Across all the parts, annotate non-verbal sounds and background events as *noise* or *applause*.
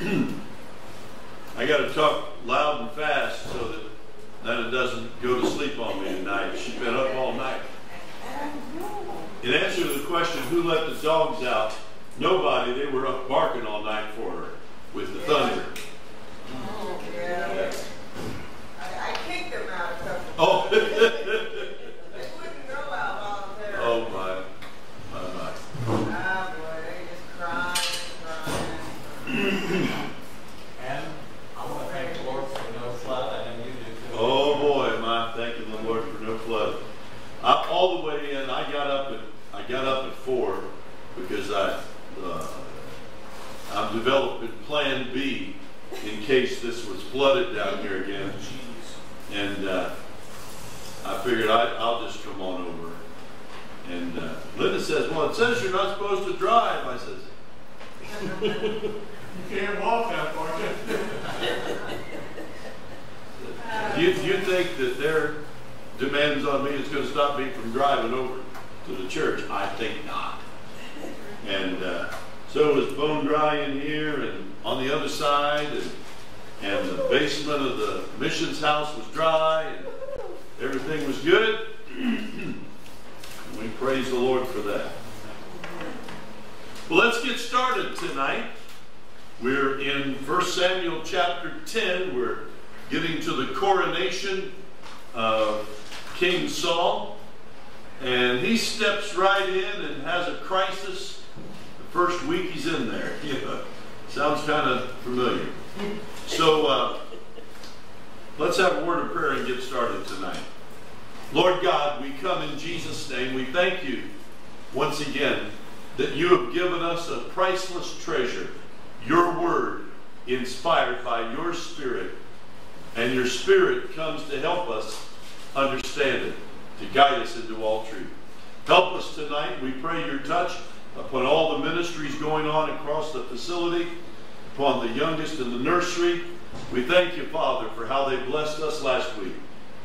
*clears throat* I got to talk loud and fast so that it doesn't go to sleep on me tonight. She's been up all night. In answer to the question, who let the dogs out? Nobody. They were up barking all night for her with the thunder. Oh, yeah. I, I kicked them out. Oh, they wouldn't go out voluntarily. oh my, my, my. Ah, boy, they just crying and crying. And I want to thank the Lord for no flood. I know you do too. Oh boy, my thanking the Lord for no flood. I, all the way in, I got up at I got up at four because I uh, I'm developing Plan B in case this was flooded down here again, and uh, I figured I, I'll just come on over. And uh, Linda says, "Well, it says you're not supposed to drive." I says, *laughs* You can't walk that far. Do you, *laughs* do you think that their demands on me is going to stop me from driving over to the church? I think not. And uh, so it was bone dry in here and on the other side, and, and the basement of the missions house was dry, and everything was good. *clears throat* we praise the Lord for that. Well, let's get started tonight. We're in 1 Samuel chapter 10. We're getting to the coronation of King Saul. And he steps right in and has a crisis the first week he's in there. *laughs* Sounds kind of familiar. So uh, let's have a word of prayer and get started tonight. Lord God, we come in Jesus' name. We thank you once again that you have given us a priceless treasure, your word, inspired by your spirit. And your spirit comes to help us understand it, to guide us into all truth. Help us tonight. We pray your touch upon all the ministries going on across the facility, upon the youngest in the nursery. We thank you, Father, for how they blessed us last week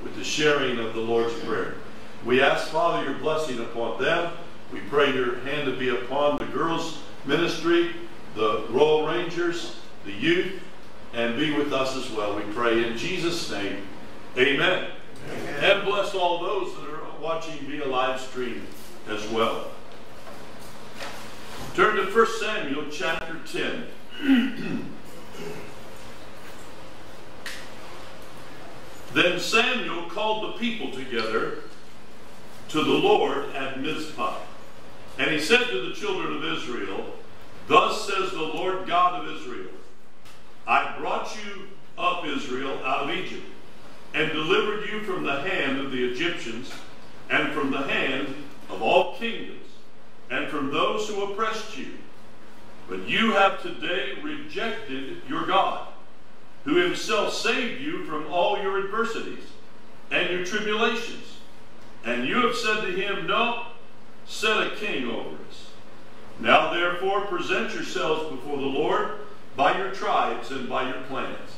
with the sharing of the Lord's Prayer. We ask, Father, your blessing upon them. We pray your hand to be upon the girls' ministry, the Royal Rangers, the youth, and be with us as well. We pray in Jesus' name. Amen. And bless all those that are watching via live stream as well. Turn to 1 Samuel chapter 10. *clears throat* then Samuel called the people together to the Lord at Mizpah. And he said to the children of Israel, Thus says the Lord God of Israel, I brought you up, Israel, out of Egypt, and delivered you from the hand of the Egyptians, and from the hand of all kingdoms, and from those who oppressed you. But you have today rejected your God, who himself saved you from all your adversities and your tribulations. And you have said to him, No, set a king over us. Now therefore present yourselves before the Lord by your tribes and by your clans.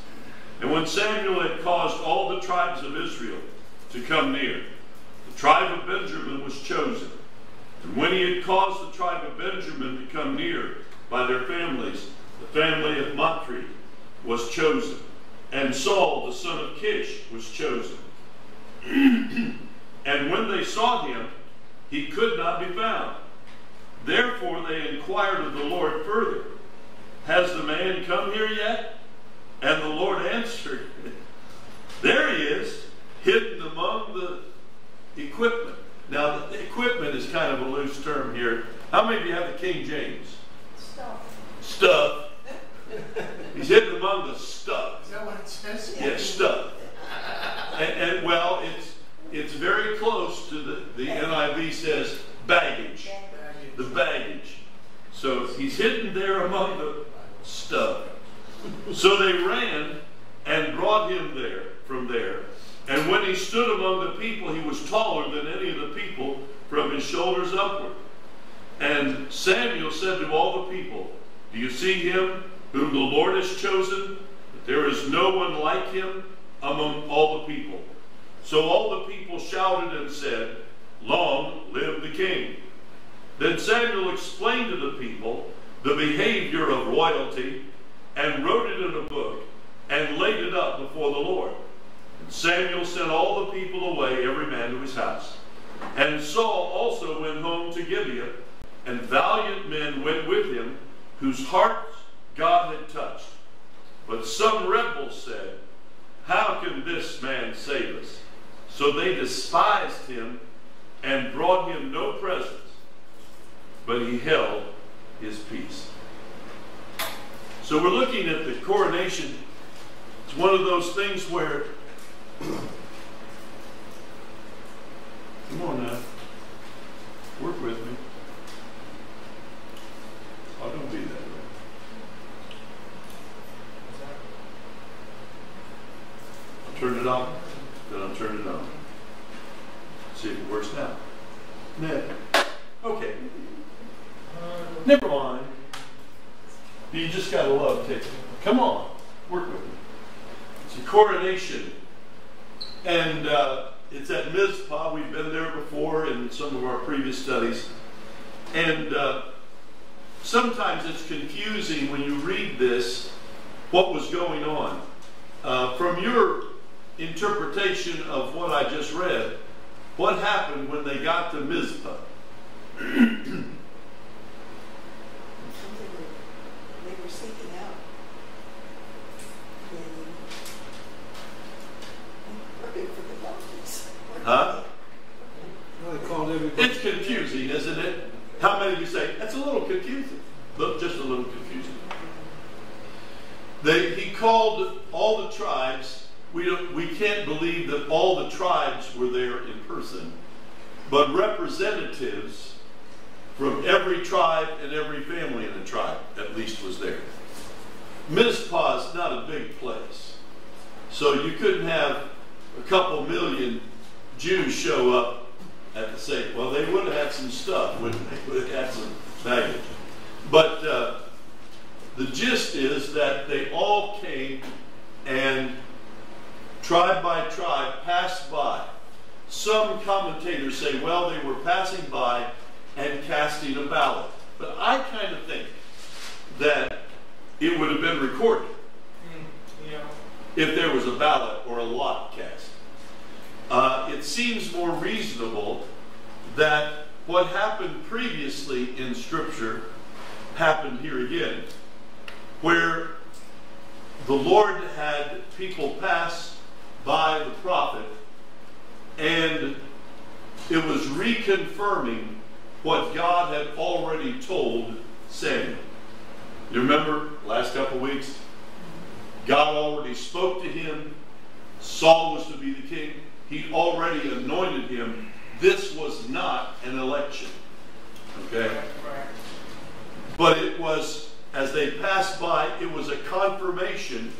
And when Samuel had caused all the tribes of Israel to come near, the tribe of Benjamin was chosen. And when he had caused the tribe of Benjamin to come near by their families, the family of Matri was chosen. And Saul, the son of Kish, was chosen. and when they sought him, he could not be found. Therefore they inquired of the Lord further, Has the man come here yet? And the Lord answered, There he is, hidden among the equipment. Now, the equipment is kind of a loose term here. How many of you have the King James? Stop. Stuff. He's hidden among the stuff. Is that what it says? Yes, stuff. And, and well, it's it's very close to the the NIV says baggage, the baggage. So he's hidden there among the stuff. So they ran and brought him there from there. And when he stood among the people, he was taller than any of the people from his shoulders upward. And Samuel said to all the people, Do you see him whom the Lord has chosen? There is no one like him among all the people. So all the people shouted and said, Long live the king. Then Samuel explained to the people the behavior of royalty and wrote it in a book and laid it up before the Lord. And Samuel sent all the people away, every man to his house. And Saul also went home to Gibeah, and valiant men went with him, whose hearts God had touched. But some rebels said, How can this man save us? So they despised him and brought him no presents, but he held his peace. So we're looking at the coronation. It's one of those things where, come on now, work with me. Oh, don't be that way. I'll turn it off, then I'll turn it on. See if it works now. No. Okay. Never mind. You just gotta love taking. Come on, work with me. It's a coronation, and uh, it's at Mizpah. We've been there before in some of our previous studies, and uh, sometimes it's confusing when you read this what was going on. Uh, from your interpretation of what I just read, what happened when they got to Mizpah? *clears throat* Something that they were seeking out. And looking for the donkeys. Huh? Well, they called everybody. It's confusing, isn't it? How many of you say that's a little confusing? Look, just a little confusing. They, he called all the tribes. We don't, we can't believe that all the tribes were there in person, but representatives from every tribe and every family in the tribe at least was there. Mizpah is not a big place, so you couldn't have a couple million Jews show up at the same. Well, they would have had some stuff, wouldn't *laughs* they? Would have had some baggage. But uh, the gist is that they all came and tribe by tribe passed by. Some commentators say, well, they were passing by and casting a ballot. But I kind of think that it would have been recorded if there was a ballot or a lot cast. Uh, it seems more reasonable that what happened previously in Scripture happened here again, where the Lord had people pass by the prophet, and it was reconfirming what God had already told Samuel. You remember last couple weeks? God already spoke to him. Saul was to be the king. He already anointed him. This was not an election. Okay? But it was, as they passed by, it was a confirmation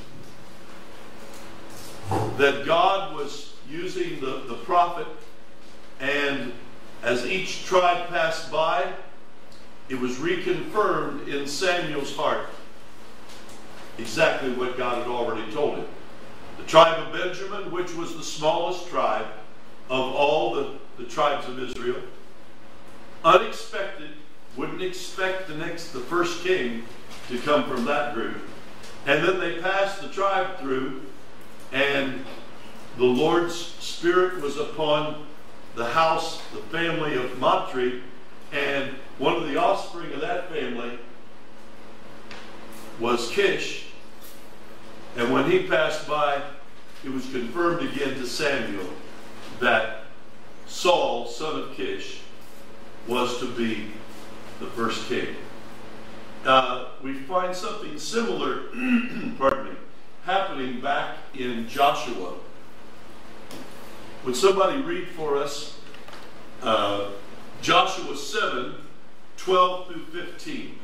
that God was using the, the prophet, and as each tribe passed by, it was reconfirmed in Samuel's heart exactly what God had already told him. The tribe of Benjamin, which was the smallest tribe of all the, the tribes of Israel, unexpected, wouldn't expect the next, the first king to come from that group. And then they passed the tribe through, and the Lord's Spirit was upon the house, the family of Matri, and one of the offspring of that family was Kish. And when he passed by, it was confirmed again to Samuel that Saul, son of Kish, was to be the first king. Uh, we find something similar, *clears throat* pardon me, happening back in Joshua. Would somebody read for us uh, Joshua 7, 12 through 15?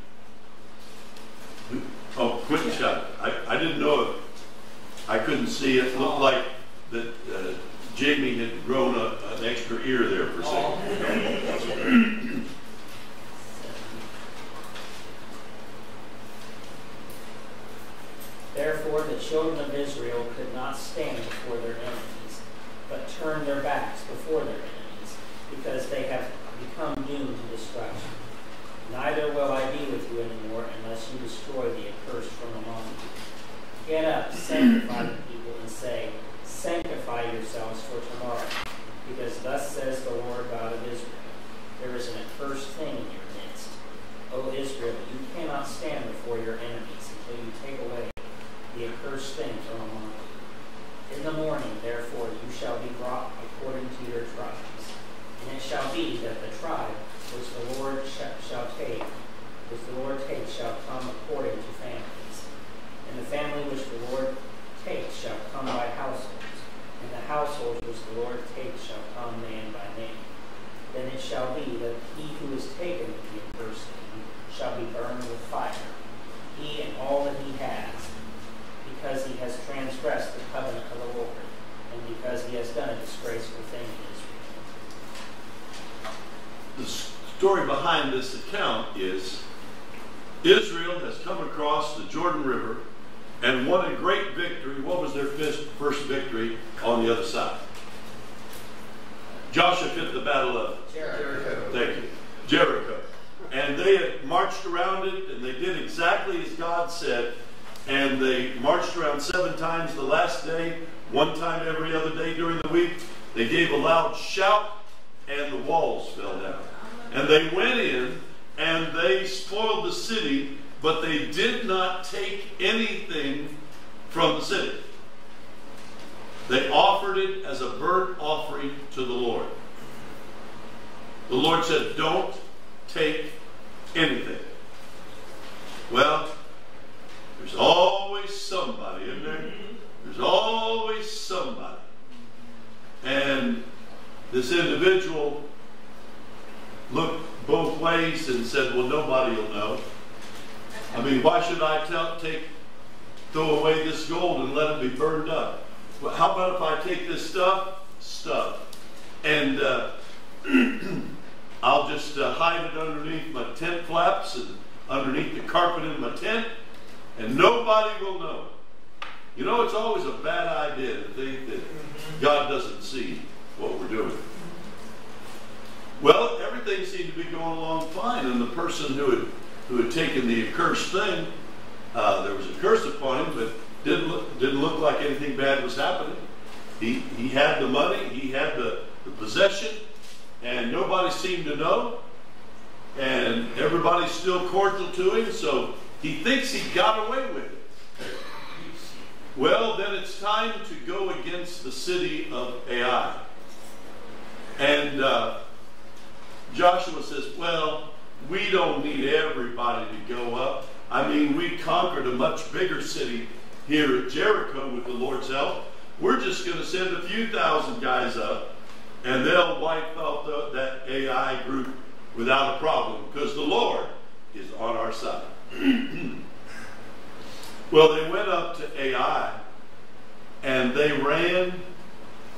Oh, Quentin shot. I, I didn't know it. I couldn't see it. Looked like that uh, Jamie had grown a, an extra ear there for a second. Therefore, the children of Israel could not stand before their enemies, but turned their backs before their enemies, because they have become doomed to destruction. Neither will I be with you anymore unless you destroy the accursed from among you. Get up, sanctify the people, and say, Sanctify yourselves for tomorrow, because thus says the Lord God of Israel There is an accursed thing in your midst. O Israel, you cannot stand before your enemies until you take away the accursed thing from among you. In the morning, therefore, you shall be brought according to your tribes. And it shall be that the tribe which the Lord sh- shall take, which the Lord takes, shall come according to families. And the family which the Lord takes shall come by households, and the households which the Lord takes shall come man by man. Then it shall be that he who is taken with the accursed thing shall be burned with fire, he and all that he has, because he has transgressed the covenant of the Lord, and because he has done a disgraceful thing in Israel. The story behind this account is Israel has come across the Jordan River and won a great victory. What was their first, first victory on the other side? Joshua fit the battle of Jericho. Thank you. Jericho. And they had marched around it, and they did exactly as God said. And they marched around seven times the last day, one time every other day during the week. They gave a loud shout, and the walls fell down. And they went in, and they spoiled the city, but they did not take anything from the city. They offered it as a burnt offering to the Lord. The Lord said, Don't take anything. Well, there's always somebody, isn't there? There's always somebody. And this individual looked both ways and said, Well, nobody will know. I mean, why should I tell, take, throw away this gold and let it be burned up? Well, how about if I take this stuff? Stuff. And uh, I'll just uh, hide it underneath my tent flaps and underneath the carpet in my tent, and nobody will know. You know, it's always a bad idea to think that God doesn't see what we're doing. Well, everything seemed to be going along fine, and the person who had who had taken the accursed thing, uh, there was a curse upon him, but didn't look, didn't look like anything bad was happening. He he had the money, he had the, the possession, and nobody seemed to know, and everybody's to him, so he thinks he got away with it. Well, then it's time to go against the city of Ai. And uh, Joshua says, Well, we don't need everybody to go up. I mean, we conquered a much bigger city here at Jericho with the Lord's help. We're just going to send a few thousand guys up, and they'll wipe out the, that Ai group without a problem because the Lord is on our side. well, they went up to Ai, and they ran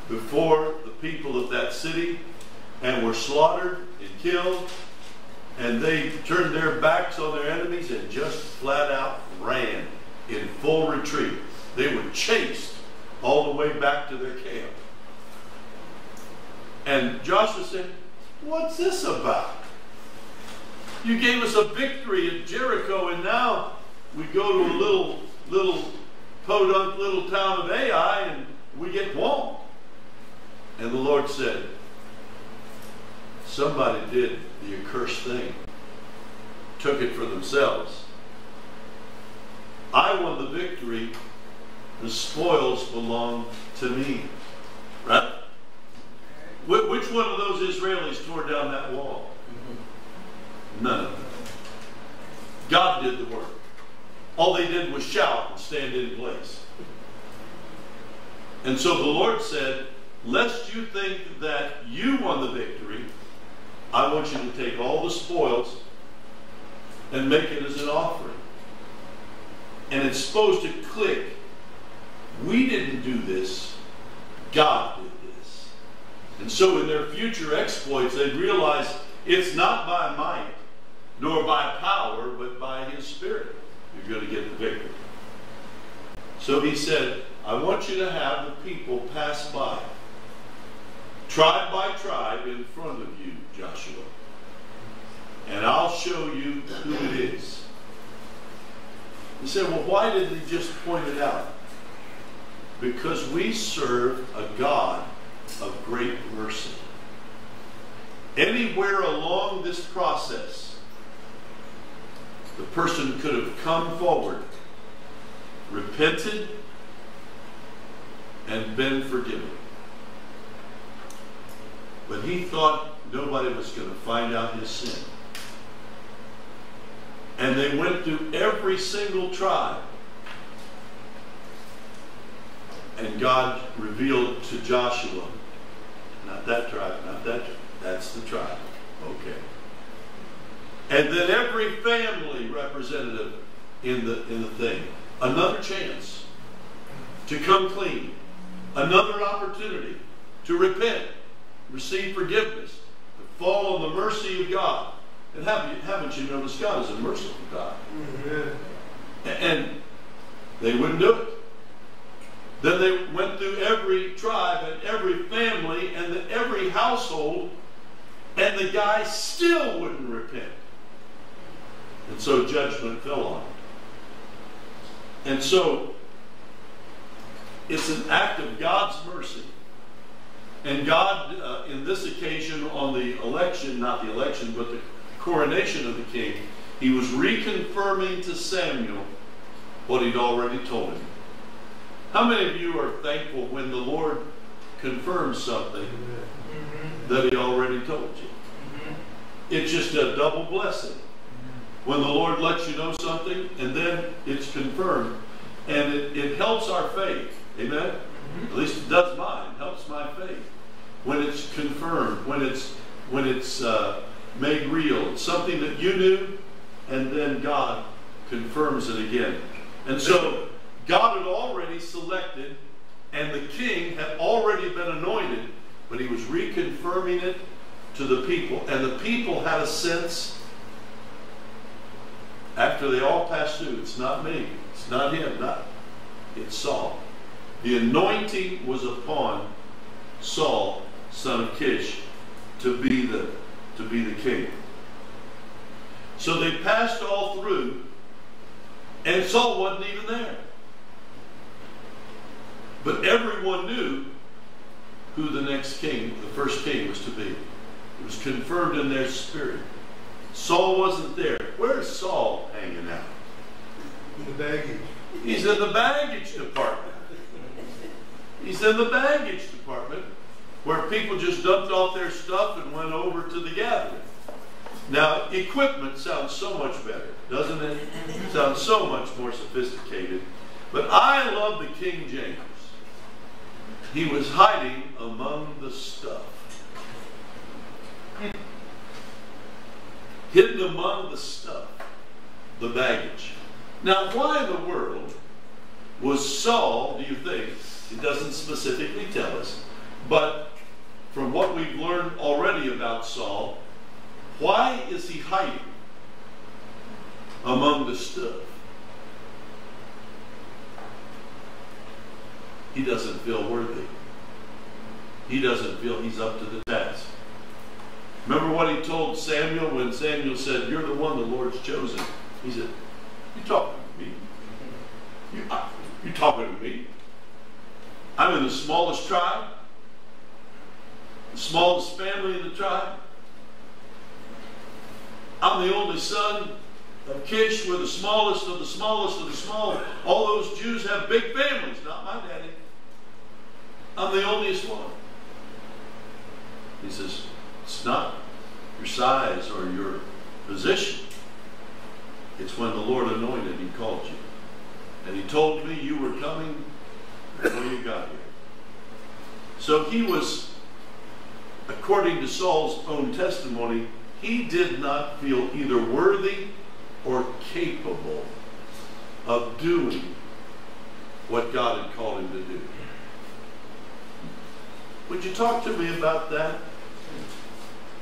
before the people of that city and were slaughtered and killed and they turned their backs on their enemies and just flat out ran in full retreat. They were chased all the way back to their camp. And Joshua said, What's this about? You gave us a victory at Jericho, and now we go to a little, little podunk little town of Ai and we get whomped. And the Lord said, Somebody did the accursed thing, took it for themselves. I won the victory. The spoils belong to me. Right? Wh- Which one of those Israelis tore down that wall? None of them. God did the work. All they did was shout and stand in place. And so the Lord said, Lest you think that you won the victory, I want you to take all the spoils and make it as an offering. And it's supposed to click. We didn't do this, God did this. And so in their future exploits, they'd realize it's not by might nor by power, but by his spirit you're going to get the victory. So he said, I want you to have the people pass by, tribe by tribe, in front of you, Joshua. And I'll show you who it is. He said, well, why didn't he just point it out? Because we serve a God of great mercy. Anywhere along this process, the person could have come forward, repented, and been forgiven. But he thought nobody was going to find out his sin. And they went through every single tribe. And God revealed to Joshua, not that tribe, not that that's the tribe. Okay. And then every family representative in the in the thing, another chance to come clean, another opportunity to repent, receive forgiveness, to fall on the mercy of God. And haven't you, haven't you noticed God is a merciful God? Mm-hmm. And they wouldn't do it. Then they went through every tribe and every family and the, every household, and the guy still wouldn't repent. And so judgment fell on him. And so it's an act of God's mercy. And God, uh, in this occasion, on the election, not the election, but the coronation of the king, he was reconfirming to Samuel what he'd already told him. How many of you are thankful when the Lord confirms something that he already told you? It's just a double blessing. When the Lord lets you know something and then it's confirmed, and it, it helps our faith. Amen? At least it does mine. It helps my faith. When it's confirmed, when it's when it's uh, made real, it's something that you knew, and then God confirms it again. And so God had already selected, and the king had already been anointed, but he was reconfirming it to the people. And the people had a sense, after they all passed through, it's not me, it's not him, not it's Saul. The anointing was upon Saul, son of Kish, to be the to be the king. So they passed all through, and Saul wasn't even there. But everyone knew who the next king, the first king, was to be. It was confirmed in their spirit. Saul wasn't there. Where's Saul hanging out? In the baggage. He's in the baggage department. He's in the baggage department where people just dumped off their stuff and went over to the gathering. Now, equipment sounds so much better, doesn't it? Sounds so much more sophisticated. But I love the King James. He was hiding among the stuff. Hidden among the stuff, the baggage. Now, why in the world was Saul, do you think? It doesn't specifically tell us, but from what we've learned already about Saul, why is he hiding among the stuff? He doesn't feel worthy. He doesn't feel he's up to the task. Remember what he told Samuel when Samuel said, You're the one the Lord's chosen? He said, You talking to me? You, I, you talking to me? I'm in the smallest tribe, the smallest family in the tribe. I'm the only son of Kish. We're the smallest of the smallest of the small. All those Jews have big families, not my daddy. I'm the onlyest one. He says, it's not your size or your position. It's when the Lord anointed, He called you. And He told me you were coming before you got here. So he was, according to Saul's own testimony, he did not feel either worthy or capable of doing what God had called him to do. Would you talk to me about that?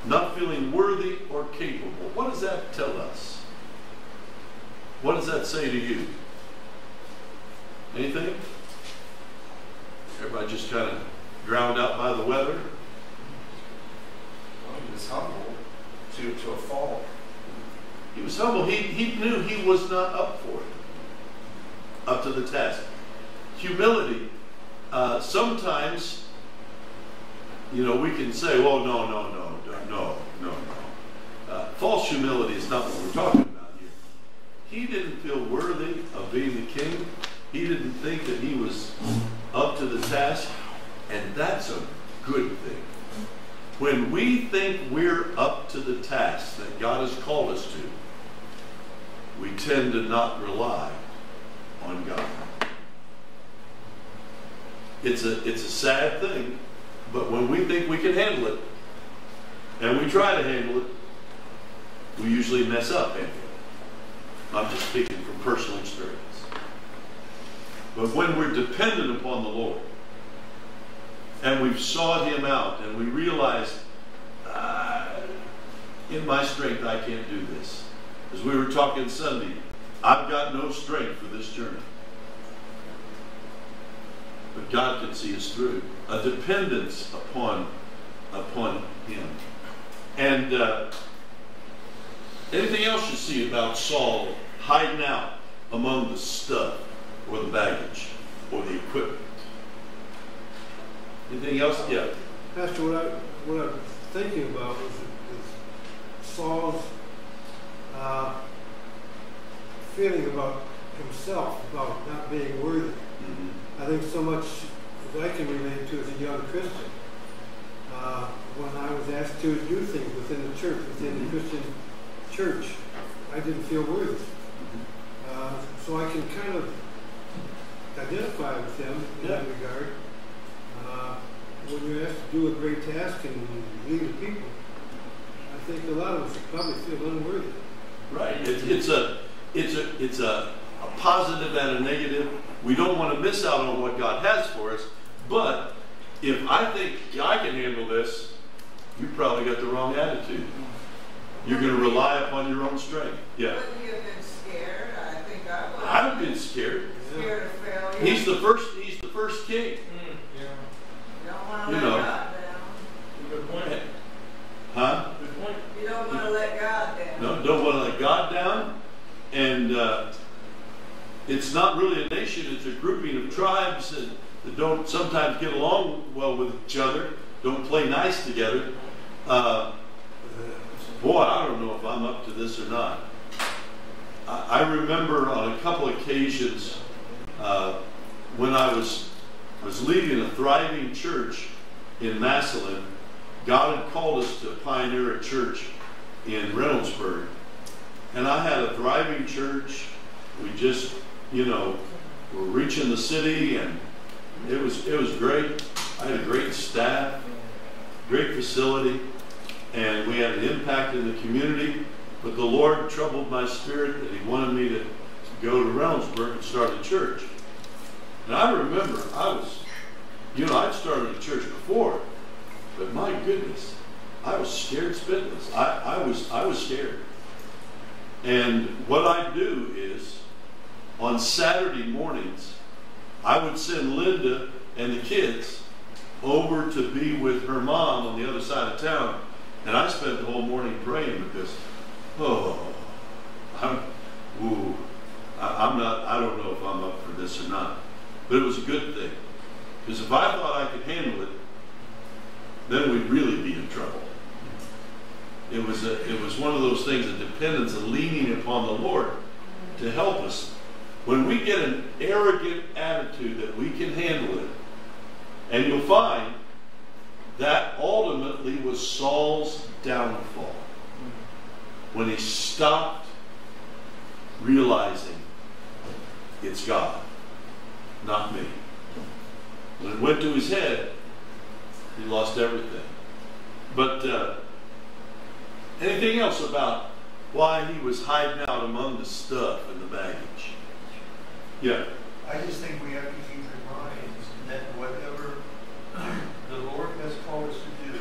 Not feeling worthy or capable. What does that tell us? What does that say to you? Anything? Everybody just kind of drowned out by the weather? Well, he was humble to, to a fault. He was humble. He, he knew he was not up for it. up to the task. Humility, uh, sometimes, you know, we can say, well, no, no, no, no, no, no. Uh, false humility is not what we're talking about here. He didn't feel worthy of being the king. He didn't think that he was up to the task, and that's a good thing. When we think we're up to the task that God has called us to, we tend to not rely on God. It's a, it's a sad thing, but when we think we can handle it, and we try to handle it, we usually mess up handling it. I'm just speaking from personal experience. But when we're dependent upon the Lord, and we've sought Him out, and we realize, uh, in my strength, I can't do this. As we were talking Sunday, I've got no strength for this journey. But God can see us through. A dependence upon, upon Him. And uh, anything else you see about Saul hiding out among the stuff or the baggage or the equipment? Anything else? Yeah. Pastor, what I, what I'm thinking about is, is Saul's uh, feeling about himself, about not being worthy. Mhm. I think so much as I can relate to as a young Christian. Uh, when I was asked to do things within the church, within the Christian church, I didn't feel worthy. Uh, so I can kind of identify with them in that regard. Uh, when you're asked to do a great task and lead the people, I think a lot of us probably feel unworthy. Right. It's, it's a it's a it's a, a positive and a negative. We don't want to miss out on what God has for us. But if I think yeah, I can handle this, you probably got the wrong attitude. You're going to rely upon your own strength. Yeah. Wouldn't you have been scared? I think I would. I've been scared. Scared of failure. He's the first. He's the first king. Yeah, You don't want to you let know. God down. good point. Huh? Good point. You don't want to let God down. No, don't want to let God down. And uh, it's not really a nation, it's a grouping of tribes that, that don't sometimes get along well with each other, don't play nice together. Uh, boy, I don't know if I'm up to this or not. I, I remember on a couple occasions uh, when I was, was leading a thriving church in Massillon. God had called us to pioneer a church in Reynoldsburg. And I had a thriving church. We just, you know, were reaching the city and it was it was great. I had a great staff, great facility, and we had an impact in the community. But the Lord troubled my spirit that He wanted me to go to Reynoldsburg and start a church. And I remember I was, you know, I'd started a church before, but my goodness, I was scared spitless. I, I was I was scared. And what I do is on Saturday mornings, I would send Linda and the kids over to be with her mom on the other side of town. And I spent the whole morning praying because, oh, I'm, ooh, I, I'm not, I don't know if I'm up for this or not. But it was a good thing. Because if I thought I could handle it, then we'd really be in trouble. It was a, it was one of those things, a dependence, a leaning upon the Lord to help us. When we get an arrogant attitude that we can handle it, and you'll find that ultimately was Saul's downfall. When he stopped realizing it's God, not me. When it went to his head, he lost everything. But uh, anything else about why he was hiding out among the stuff and the baggage? Yeah. I just think we have to keep in mind that whatever the Lord has called us to do,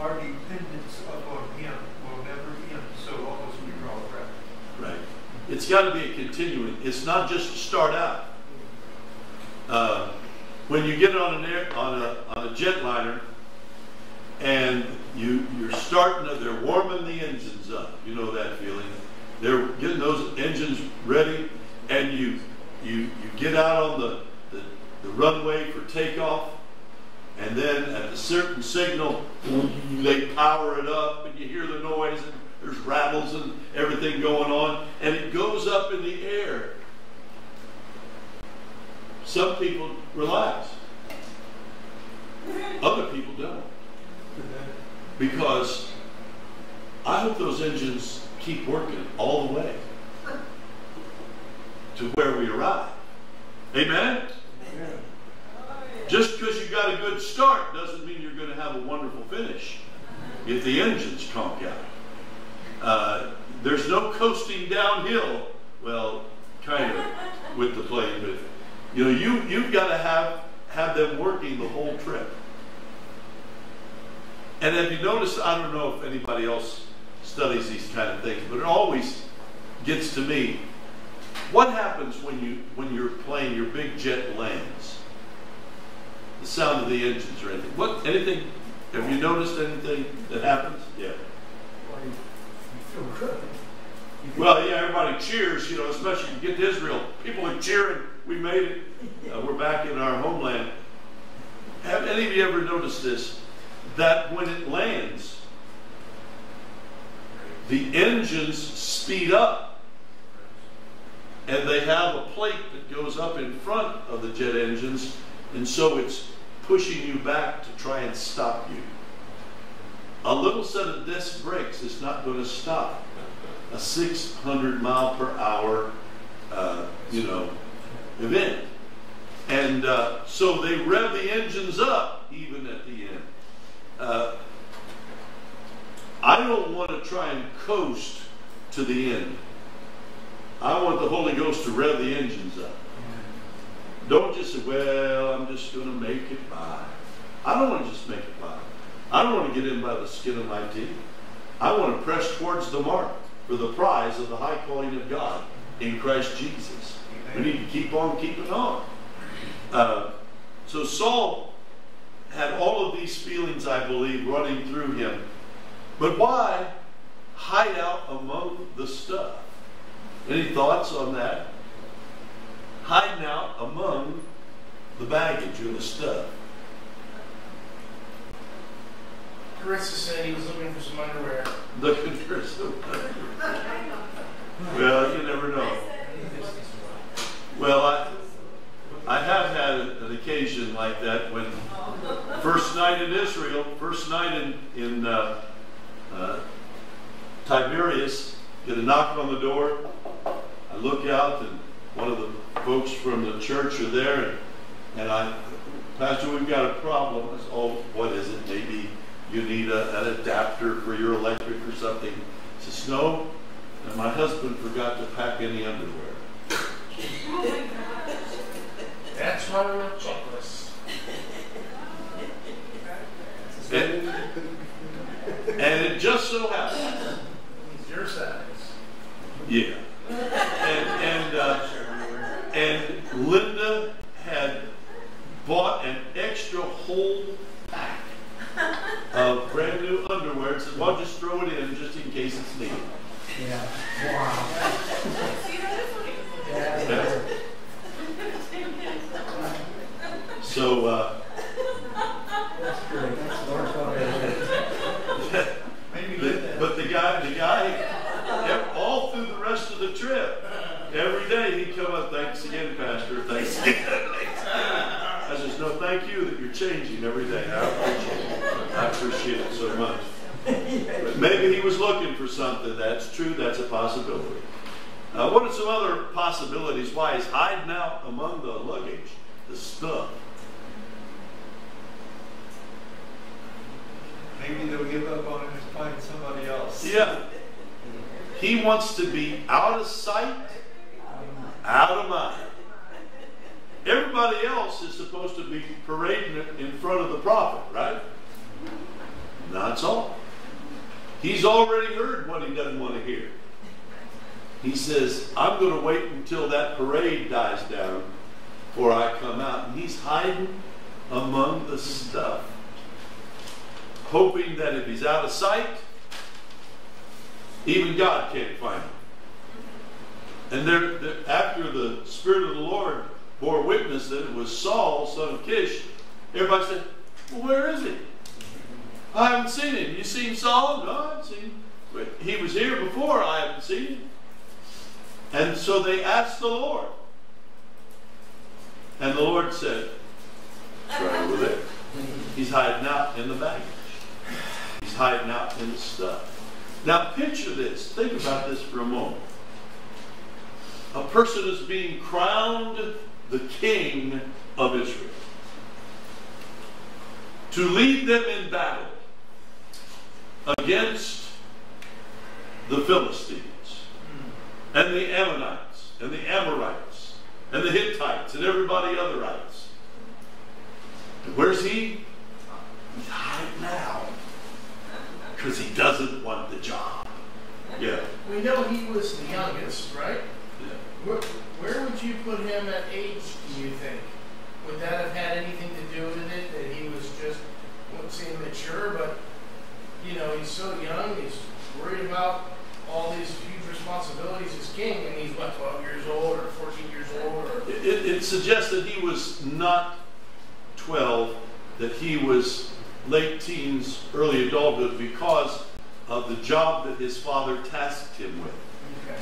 our dependence upon Him will never end so long as we draw breath. Right. It's got to be a continuing. It's not just to start out. Uh, when you get on an air, on a on a jetliner, and you you're starting, to, they're warming the engines up. You know that feeling. They're getting those engines ready, and you you, you get out on the, the, the runway for takeoff, and then at a certain signal, they power it up, and you hear the noise, and there's rattles and everything going on, and it goes up in the air. Some people relax, other people don't. Because I hope those engines keep working all the way to where we arrive. Amen? Just because you got a good start doesn't mean you're going to have a wonderful finish if the engines conk out. Uh, there's no coasting downhill. Well, kind of with the plane, but you know, you you've got to have have them working the whole trip. And have you noticed? I don't know if anybody else studies these kind of things, but it always gets to me. What happens when you when your plane, your big jet lands? The sound of the engines or anything. What anything? Have you noticed anything that happens? Yeah. Well, yeah, everybody cheers, you know, especially if you get to Israel. People are cheering. We made it. Uh, we're back in our homeland. Have any of you ever noticed this? That when it lands, the engines speed up. And they have a plate that goes up in front of the jet engines, and so it's pushing you back to try and stop you. A little set of disc brakes is not going to stop a 600 mile per hour, uh, you know, event. And uh, so they rev the engines up even at the end. Uh, I don't want to try and coast to the end. I want the Holy Ghost to rev the engines up. Don't just say, well, I'm just going to make it by. I don't want to just make it by. I don't want to get in by the skin of my teeth. I want to press towards the mark for the prize of the high calling of God in Christ Jesus. We need to keep on keeping on. Uh, so Saul had all of these feelings, I believe, running through him. But why hide out among the stuff? Any thoughts on that? Hiding out among the baggage or the stuff. Carissa said he was looking for some underwear. Looking for some. Underwear. well, you never know. Well, I, I have had an occasion like that when first night in Israel, first night in in uh, uh, Tiberias, get a knock on the door. I look out and one of the folks from the church are there, and, and I, Pastor, we've got a problem. I said, oh, what is it? Maybe you need a, an adapter for your electric or something. He says, no, and my husband forgot to pack any underwear. That's why we're on checklist. And, and it just so happened, He's your size. Yeah. And, and, uh, and Linda had bought an extra whole pack of brand new underwear and said, well, just throw it in just in case it's needed. Yeah. Wow. Yeah. So, uh, That's great. That's Lord's fault. Maybe the- live that. but the guy, the guy, ev- all through the rest of the trip, every day he'd come up, thanks again, Pastor, thanks again. thanks again." I says, no, thank you that you're changing every day. I appreciate it. I appreciate it so much. But maybe he was looking for something. That's true. That's a possibility. Uh, what are some other possibilities? Why he's hiding out among the luggage, the stuff? Maybe they'll give up on him and find somebody else. Yeah. He wants to be out of sight, out of mind. Everybody else is supposed to be parading it in front of the prophet, right? That's all. He's already heard what he doesn't want to hear. He says, I'm going to wait until that parade dies down before I come out. And he's hiding among the stuff, hoping that if he's out of sight, even God can't find him. And there, there, after the Spirit of the Lord bore witness that it was Saul, son of Kish, everybody said, Well, where is he? I haven't seen him. You seen Saul? No, I haven't seen him. He was here before, I haven't seen him. And so they asked the Lord. And the Lord said, It's right over there. He's hiding out in the baggage. He's hiding out in the stuff. Now picture this. Think about this for a moment. A person is being crowned the king of Israel. To lead them in battle against the Philistines and the Ammonites and the Amorites and the Hittites and everybody otherites. And where's he? He's hiding out because he doesn't want the job. Yeah. We know he was the youngest, right? yeah. Where, where would you put him at age, do you think? Would that have had anything to do with it, that he was just, wouldn't seem mature, but, you know, he's so young, he's worried about all these responsibilities as king, and he's, what, 12 years old or 14 years old? Or, It, it, it suggests that he was not 12, that he was late teens, early adulthood because of the job that his father tasked him with. okay.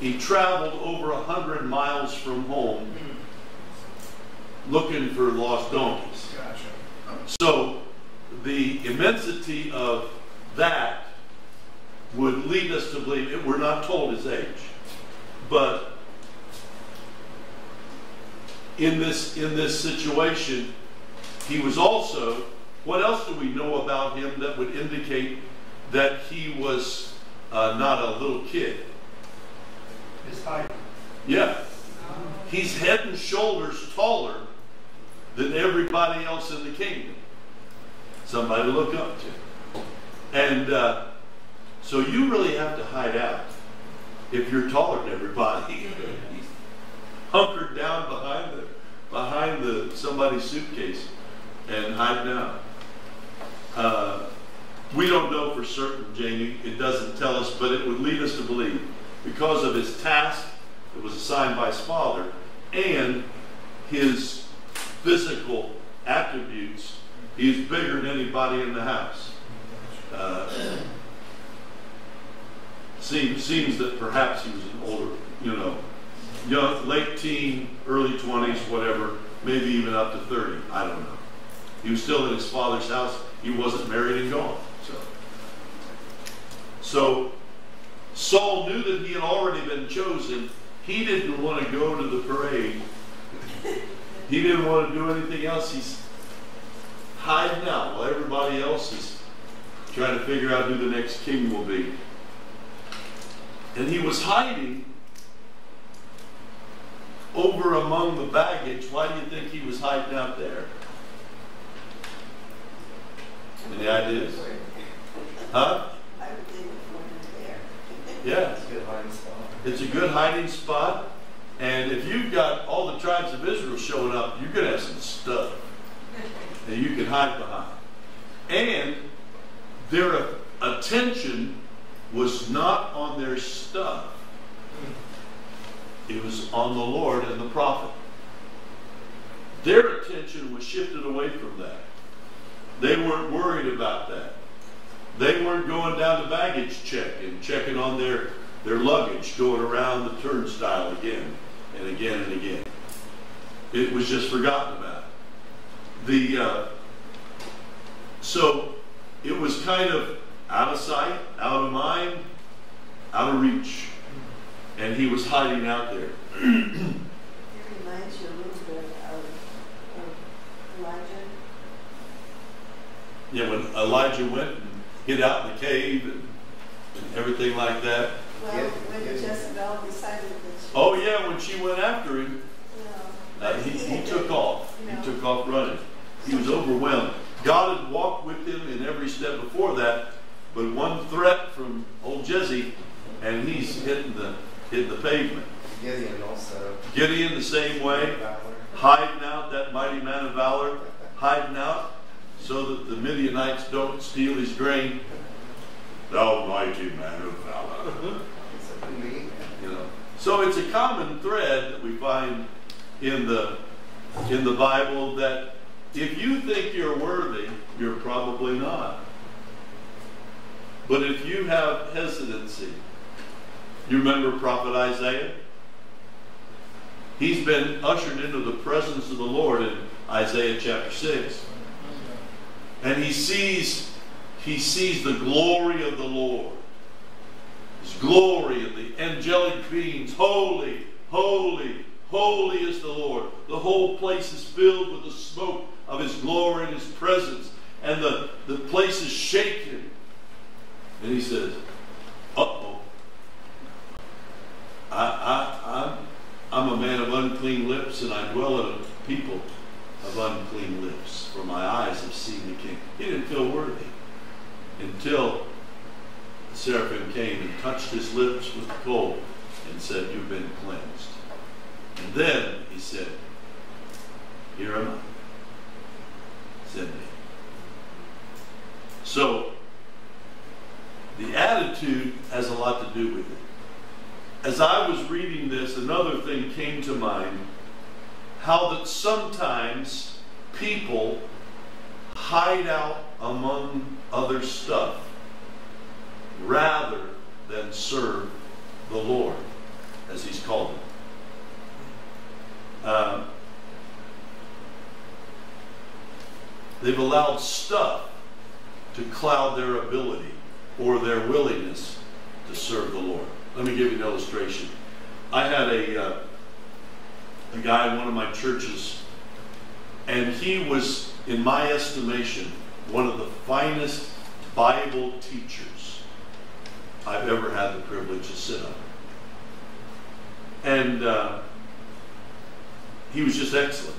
He traveled over a hundred miles from home Hmm, looking for lost donkeys. Gotcha. So the immensity of that would lead us to believe it, we're not told his age, but in this in this situation, he was also. What else do we know about him that would indicate that he was uh, not a little kid? His height. Yeah, he's head and shoulders taller than everybody else in the kingdom. Somebody to look up to. And uh, so you really have to hide out if you're taller than everybody. *laughs* Hunkered down behind the behind the somebody's suitcase and hide out. Uh, we don't know for certain, Jamie. It doesn't tell us, but it would lead us to believe because of his task that was assigned by his father and his physical attributes, he's bigger than anybody in the house. Uh, seems seems that perhaps he was an older, you know, young, late teen, early twenties, whatever, maybe even up to thirty. I don't know. He was still in his father's house. He wasn't married and gone. So, so Saul knew that he had already been chosen. He didn't want to go to the parade. He didn't want to do anything else. He's hiding out while everybody else is trying to figure out who the next king will be. And he was hiding over among the baggage. Why do you think he was hiding out there? Any ideas? Huh? Yeah. That's a good hiding spot. It's a good hiding spot. And if you've got all the tribes of Israel showing up, you're going to have some stuff that you can hide behind. And their attention was not on their stuff, it was on the Lord and the prophet. Their attention was shifted away from that. They weren't worried about that. They weren't going down the baggage check and checking on their, their luggage, going around the turnstile again and again and again. It was just forgotten about. The uh, so it was kind of out of sight, out of mind, out of reach, and he was hiding out there. *clears throat* It reminds you a little bit of, of Elijah. Yeah, when Elijah went and hid out in the cave and, and everything like that. Well, Yeah, when yeah. Jezebel decided that she, Oh yeah, when she went after him, you know. uh, he, he took off. you He took off running. He was overwhelmed. God had walked with him in every step before that, but one threat from old Jesse, and he's hitting the hitting the pavement. Gideon also. Gideon the same way, hiding out, that mighty man of valor, hiding out, so that the Midianites don't steal his grain. Thou mighty man of valor. So who me? So it's a common thread that we find in the in the Bible that if you think you're worthy, you're probably not. But if you have hesitancy, you remember Prophet Isaiah? He's been ushered into the presence of the Lord in Isaiah chapter 6. And he sees he sees the glory of the Lord. His glory and the angelic beings. Holy, holy, holy is the Lord. The whole place is filled with the smoke of his glory and his presence. And the, the place is shaken. And he says, uh-oh. I, I, I'm, I'm a man of unclean lips, and I dwell in a people of unclean lips, for my eyes have seen the King. He didn't feel worthy until the seraphim came and touched his lips with the coal and said, You've been cleansed. And then he said, Here am I. Send me. So, the attitude has a lot to do with it. As I was reading this, another thing came to mind how that sometimes people hide out among other stuff rather than serve the Lord, as He's called it. Uh, they've allowed stuff to cloud their ability or their willingness to serve the Lord. Let me give you an illustration. I had a, uh, a guy in one of my churches, and he was, in my estimation, one of the finest Bible teachers I've ever had the privilege to sit under. And uh, he was just excellent.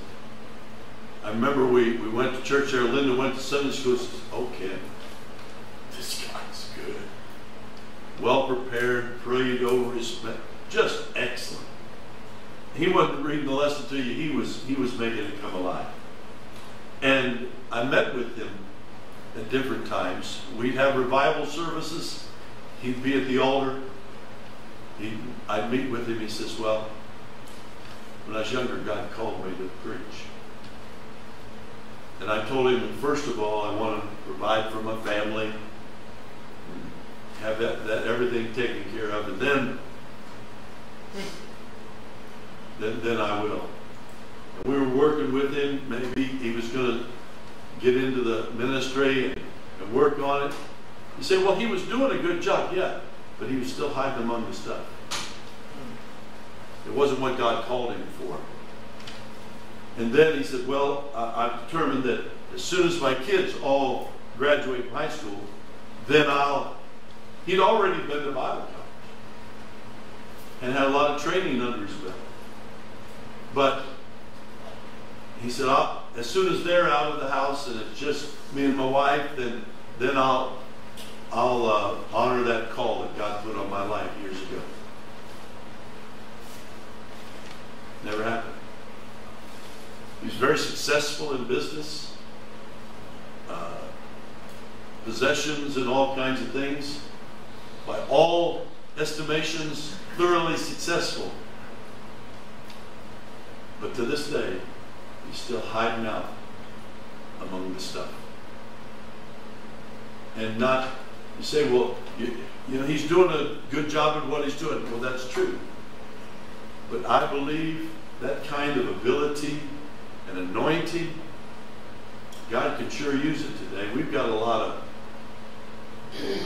I remember we, we went to church there. Linda went to Sunday school. Says, "Okay, this guy's good. Well prepared, prayed over his just excellent." He wasn't reading the lesson to you. He was he was making it come alive. And I met with him at different times. We'd have revival services. He'd be at the altar. He'd, I'd meet with him. He says, Well, when I was younger, God called me to preach. And I told him, first of all, I want to provide for my family, have that, that everything taken care of, and then, then, then I will. And we were working with him. Maybe he was going to get into the ministry and, and work on it. You say, well, he was doing a good job, yeah, but he was still hiding among the stuff. It wasn't what God called him for. And then he said, well, I, I've determined that as soon as my kids all graduate high school, then I'll. He'd already been to Bible college and had a lot of training under his belt. But he said, as soon as they're out of the house and it's just me and my wife, then then I'll I'll uh, honor that call that God put on my life years ago. Never happened. He was very successful in business, uh, possessions, and all kinds of things. By all estimations, thoroughly successful. But to this day, he's still hiding out among the stuff. And not, you say, well, you, you know, he's doing a good job at what he's doing. Well, that's true. But I believe that kind of ability and anointing, God can sure use it today. We've got a lot of,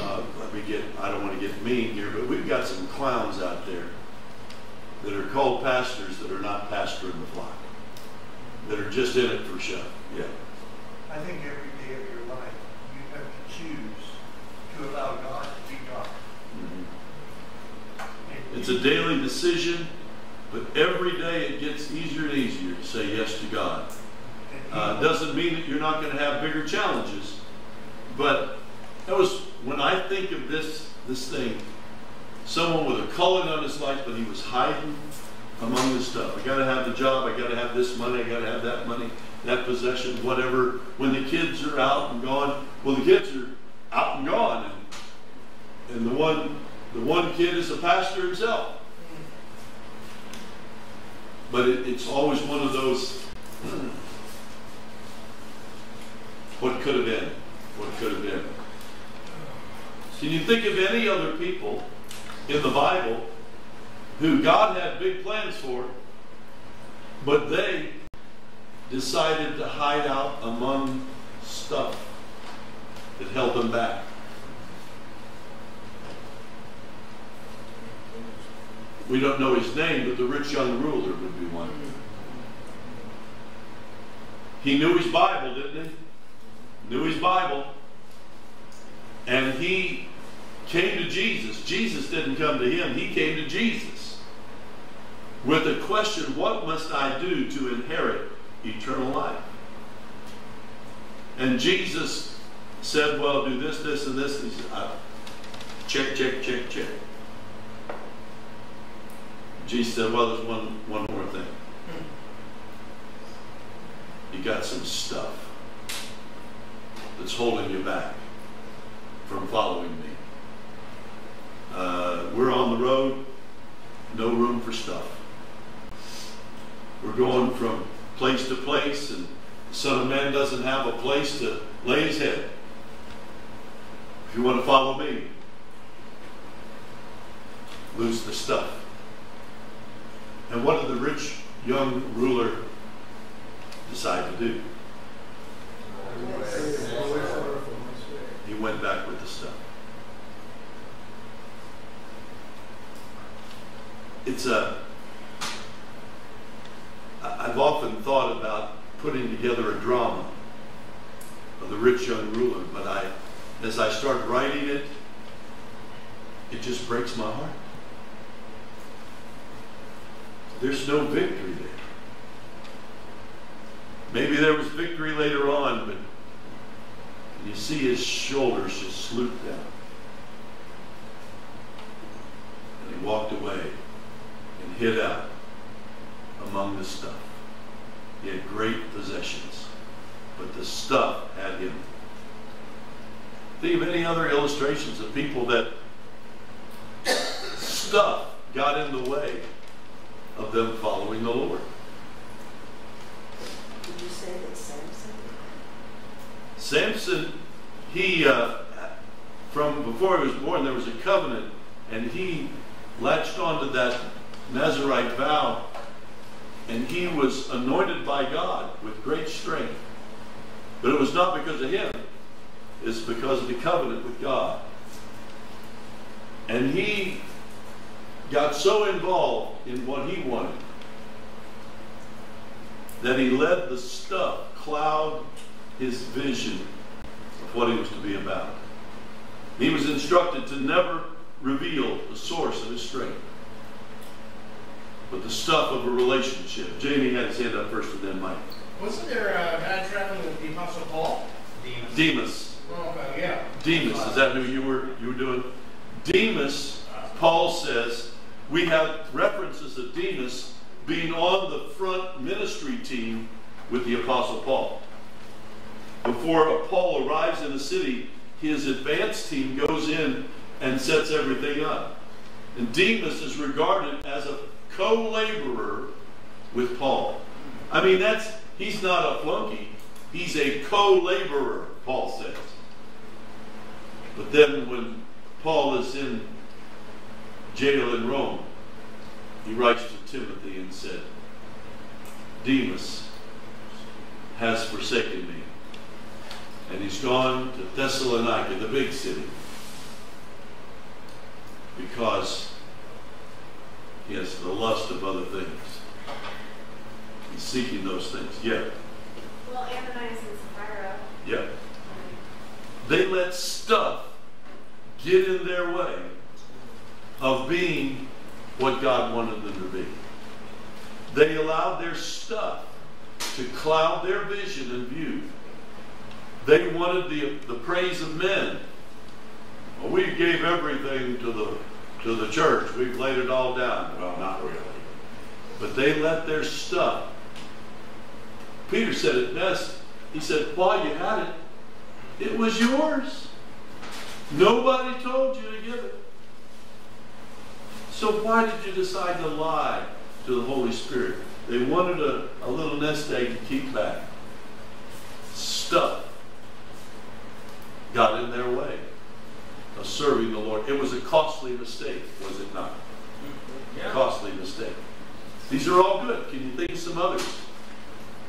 uh, let me get, I don't want to get mean here, but we've got some clowns out there that are called pastors that are not pastoring the flock, that are just in it for show. Yeah. I think every day of your life, you have to choose to allow God to be God. Mm-hmm. It's a daily decision, but every day it gets easier and easier to say yes to God. Uh, doesn't mean that you're not going to have bigger challenges, but that was when I think of this this thing. Someone with a calling on his life, but he was hiding among the stuff. I got to have the job. I got to have this money. I got to have that money, that possession, whatever. When the kids are out and gone, well, the kids are out and gone, and, and the one the one kid is a pastor himself. but it, it's always one of those. *clears throat* what could have been? What could have been? Can you think of any other people in the Bible who God had big plans for, but they decided to hide out among stuff that held them back? We don't know his name, but the rich young ruler would be one. He knew his Bible, didn't he? Knew his Bible. And he came to Jesus. Jesus didn't come to him, he came to Jesus with a question What must I do to inherit eternal life? And Jesus said, Well, do this, this, and this. He said, "Uh, Check, check, check, check. Jesus said, Well, there's one, one more thing. You got some stuff that's holding you back from following me. Uh, we're on the road, no room for stuff. We're going from place to place, and the Son of Man doesn't have a place to lay his head. If you want to follow me, lose the stuff. And what did the rich young ruler decide to do? He went back with the stuff. It's a. I've often thought about putting together a drama of the rich young ruler, but I, as I start writing it, it just breaks my heart. There's no victory there. Maybe there was victory later on, but you see his shoulders just sloop down. And he walked away hid out among the stuff. He had great possessions, but the stuff had him. Think of any other illustrations of people that stuff got in the way of them following the Lord. Did you say that Samson? Samson, he, uh, from before he was born, there was a covenant, and he latched onto that Nazarite vow, and he was anointed by God with great strength. But it was not because of him, it's because of the covenant with God. And he got so involved in what he wanted that he let the stuff cloud his vision of what he was to be about. He was instructed to never reveal the source of his strength, but the stuff of a relationship. Jamie had his hand up first and then Mike. Wasn't there uh, a guy traveling with the Apostle Paul? Demas. Oh, okay, yeah. Demas, is that who you were you were doing? Demas, Paul says, we have references of Demas being on the front ministry team with the Apostle Paul. Before Paul arrives in the city, his advance team goes in and sets everything up. And Demas is regarded as a co-laborer with Paul. I mean, that's he's not a flunky. He's a co-laborer, Paul says. But then when Paul is in jail in Rome, he writes to Timothy and said, Demas has forsaken me. And he's gone to Thessalonica, the big city, because has the lust of other things. He's seeking those things. Yeah, Well, Ananias and Sapphira. yeah. They let stuff get in their way of being what God wanted them to be. They allowed their stuff to cloud their vision and view. They wanted the, the praise of men. Well, we gave everything to the to the church. We've laid it all down. Well, not really. But they let their stuff. Peter said it best. He said, while you had it, it was yours. Nobody told you to give it. So why did you decide to lie to the Holy Spirit they wanted a, a little nest egg to keep back. Stuff got in their way of serving the Lord. It was a costly mistake, was it not? Yeah. Costly mistake. These are all good. Can you think of some others?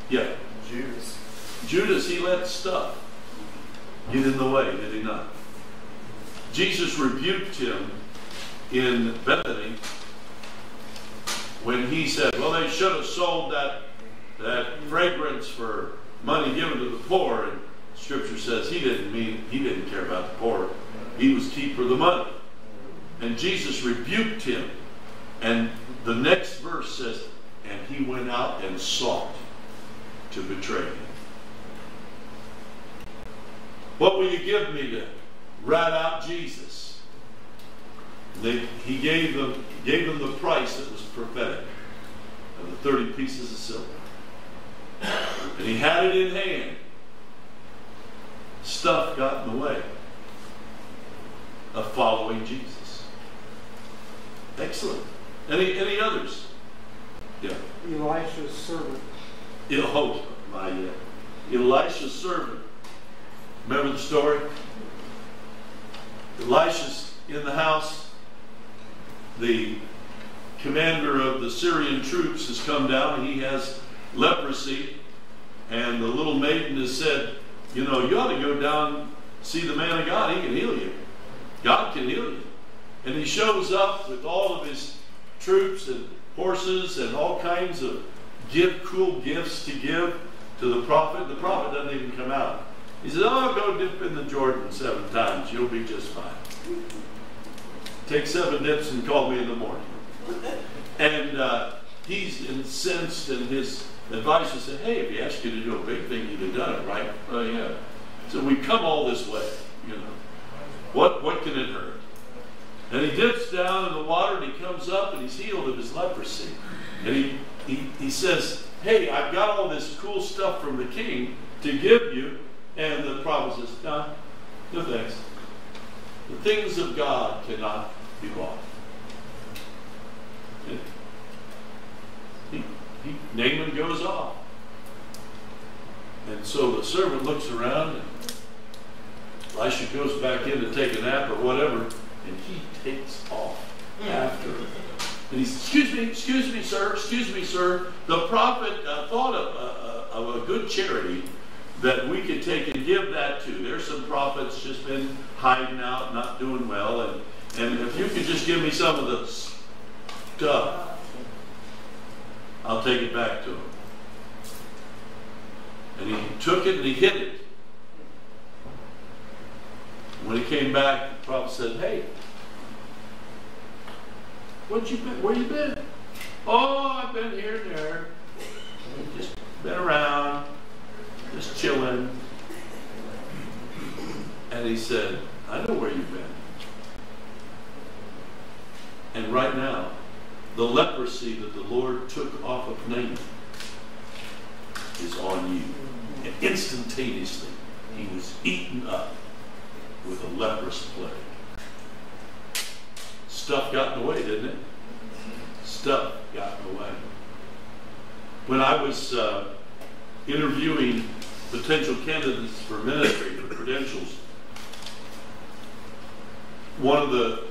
Yeah. Judas. Judas, he let stuff get in the way, did he not? Jesus rebuked him in Bethany when he said, Well, they should have sold that, that fragrance for money given to the poor. And scripture says he didn't mean he didn't care about the poor. He was keeper of the money. And Jesus rebuked him. And the next verse says, And he went out and sought to betray him. What will you give me to rat out Jesus? They, he gave them, gave them the price that was prophetic of the 30 pieces of silver. And he had it in hand. Stuff got in the way of following Jesus. Excellent. Any, any others? Yeah. Elisha's servant. Oh, my, uh, Elisha's servant. Remember the story? Elisha's in the house. The commander of the Syrian troops has come down. He has leprosy. And the little maiden has said, You know, you ought to go down, see the man of God. He can heal you. God can heal you. And he shows up with all of his troops and horses and all kinds of give cool gifts to give to the prophet. The prophet doesn't even come out. He says, Oh, go dip in the Jordan seven times. You'll be just fine. Take seven dips and call me in the morning. And uh, he's incensed, and his advisor said, Hey, if he asked you to do a big thing, you'd have done it, right? Oh, yeah. So we come all this way, you know. What, what can it hurt? And he dips down in the water and he comes up and he's healed of his leprosy. And he, he, he says, Hey, I've got all this cool stuff from the king to give you. And the prophet says, No, no thanks. The things of God cannot be bought. He, he, Naaman goes off. And so the servant looks around and Elisha goes back in to take a nap or whatever, and he takes off after. And he's, excuse me, excuse me, sir, excuse me, sir. The prophet uh, thought of, uh, uh, of a good charity that we could take and give that to. There's some prophets just been hiding out, not doing well, and, and if you could just give me some of the stuff, I'll take it back to him. And he took it and he hid it. When he came back, the prophet said, Hey, what you been, where you been? Oh, I've been here and there. Just been around, just chilling. And he said, I know where you've been. And right now, the leprosy that the Lord took off of Naaman is on you. And instantaneously, he was eaten up with a leprous plague. Stuff got in the way, didn't it? Stuff got in the way. When I was uh, interviewing potential candidates for ministry, for credentials, one of the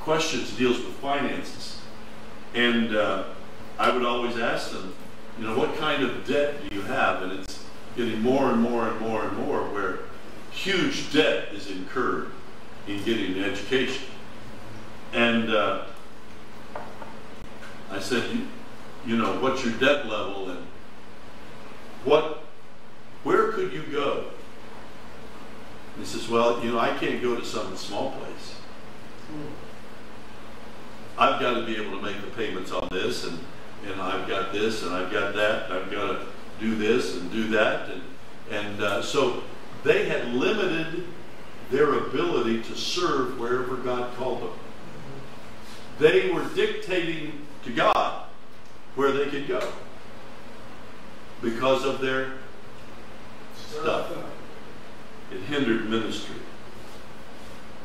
questions deals with finances. And uh, I would always ask them, you know, what kind of debt do you have? And it's getting more and more and more and more where huge debt is incurred in getting an education. And uh, I said, you, you know, what's your debt level and what, where could you go? And he says, well, you know, I can't go to some small place. I've got to be able to make the payments on this, and, and I've got this, and I've got that, I've got to do this and do that. And, and uh, so they had limited their ability to serve wherever God called them. They were dictating to God where they could go because of their stuff. It hindered ministry.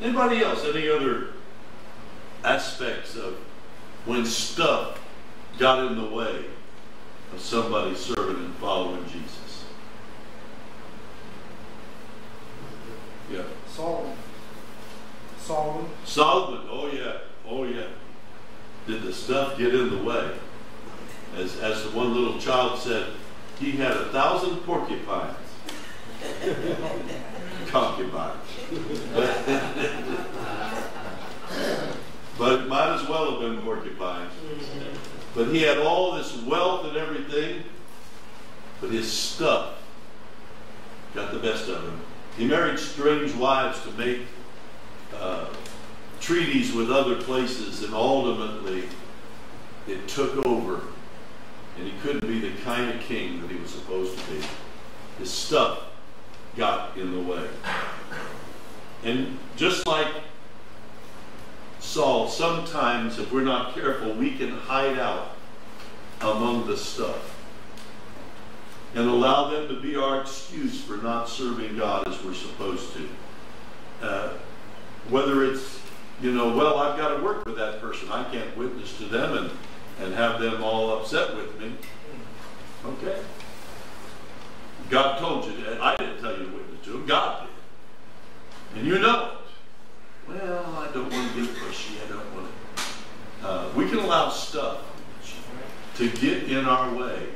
Anybody else? Any other aspects of when stuff got in the way of somebody serving and following Jesus. Yeah. Solomon. Solomon. Solomon, oh yeah, oh yeah. Did the stuff get in the way? As, as the one little child said, he had a thousand porcupines. *laughs* Concubines. But, *laughs* but it might as well have been porcupines. But he had all this wealth and everything, but his stuff got the best of him. He married strange wives to make uh, treaties with other places, and ultimately it took over, and he couldn't be the kind of king that he was supposed to be. His stuff got in the way. And just like Saul, sometimes if we're not careful, we can hide out among the stuff and allow them to be our excuse for not serving God as we're supposed to. Uh, whether it's, you know, well, I've got to work with that person. I can't witness to them and, and have them all upset with me. Okay. God told you that. I didn't tell you to witness to him. God did. And you know it. Well, I don't want to get pushy. I don't want to. Uh, we can allow stuff to get in our way.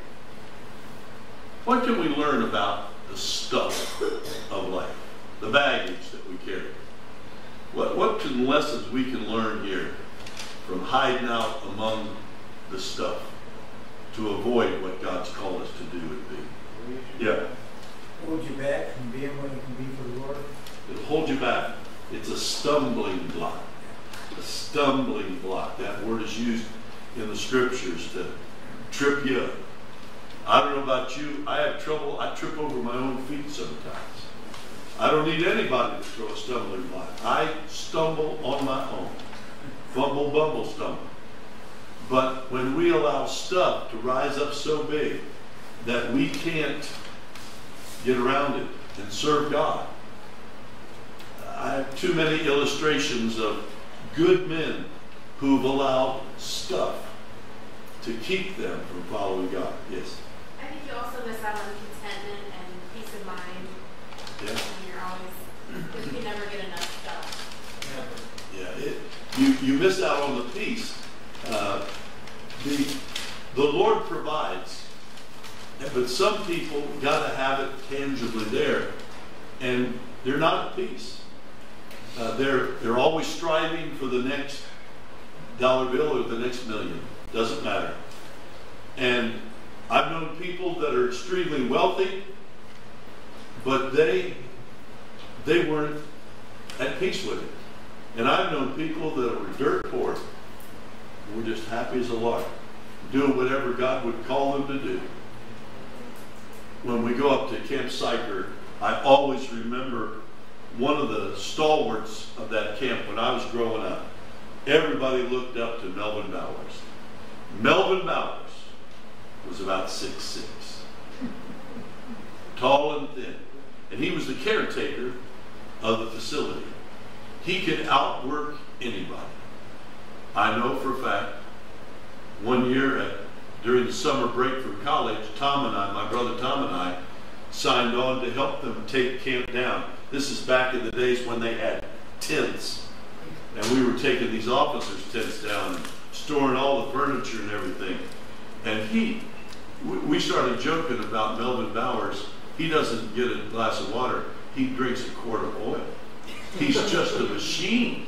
What can we learn about the stuff of life, the baggage that we carry? What, what can lessons we can learn here from hiding out among the stuff to avoid what God's called us to do and be? Yeah, Hold you back from being what you can be for the Lord. it'll hold you back. It's a stumbling block. A stumbling block. That word is used in the scriptures to trip you up. I don't know about you. I have trouble. I trip over my own feet sometimes. I don't need anybody to throw a stumbling block. I stumble on my own. Fumble, bumble, stumble. But when we allow stuff to rise up so big that we can't get around it and serve God, I have too many illustrations of good men who've allowed stuff to keep them from following God. Yes. Also miss out on contentment and peace of mind Yeah. when you're always, because you can never get enough stuff. Yeah. It, you you miss out on the peace. Uh, the the Lord provides, but some people got to have it tangibly there, and they're not at peace. Uh, they're they're always striving for the next dollar bill or the next million. Doesn't matter. And I've known people that are extremely wealthy, but they they weren't at peace with it. And I've known people that were dirt poor, were just happy as a lark, doing whatever God would call them to do. When we go up to Camp Syker, I always remember one of the stalwarts of that camp when I was growing up. Everybody looked up to Melvin Bowers. Melvin Bowers was about six six, tall and thin, and he was the caretaker of the facility. He could outwork anybody. I know for a fact. One year at, during the summer break from college, Tom and I, my brother Tom and I, signed on to help them take camp down. This is back in the days when they had tents, and we were taking these officers' tents down and storing all the furniture and everything. And he, we- started joking about Melvin Bowers. He doesn't get a glass of water; he drinks a quart of oil. He's just a machine.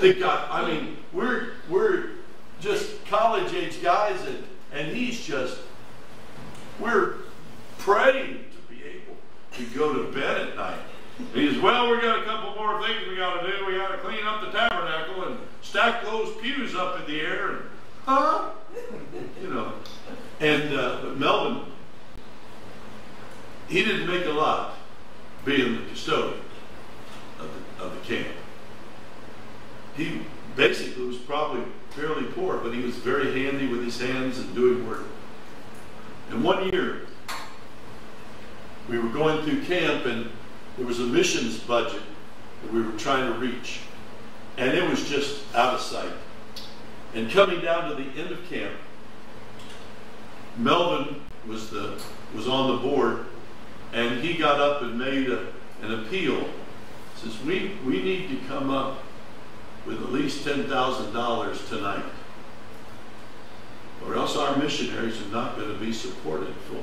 They got, I mean, we're we're just college age guys, and and he's just we're praying to be able to go to bed at night. He says, "Well, we got a couple more things we got to do. We got to clean up the tabernacle and stack those pews up in the air." And huh? You know. And uh, Melvin, he didn't make a lot being the custodian of the, of the camp. He basically was probably fairly poor, but he was very handy with his hands and doing work. And one year, we were going through camp, and there was a missions budget that we were trying to reach, and it was just out of sight. And coming down to the end of camp, Melvin was the was on the board, and he got up and made a, an appeal. Says we we need to come up with at least ten thousand dollars tonight, or else our missionaries are not going to be supported fully.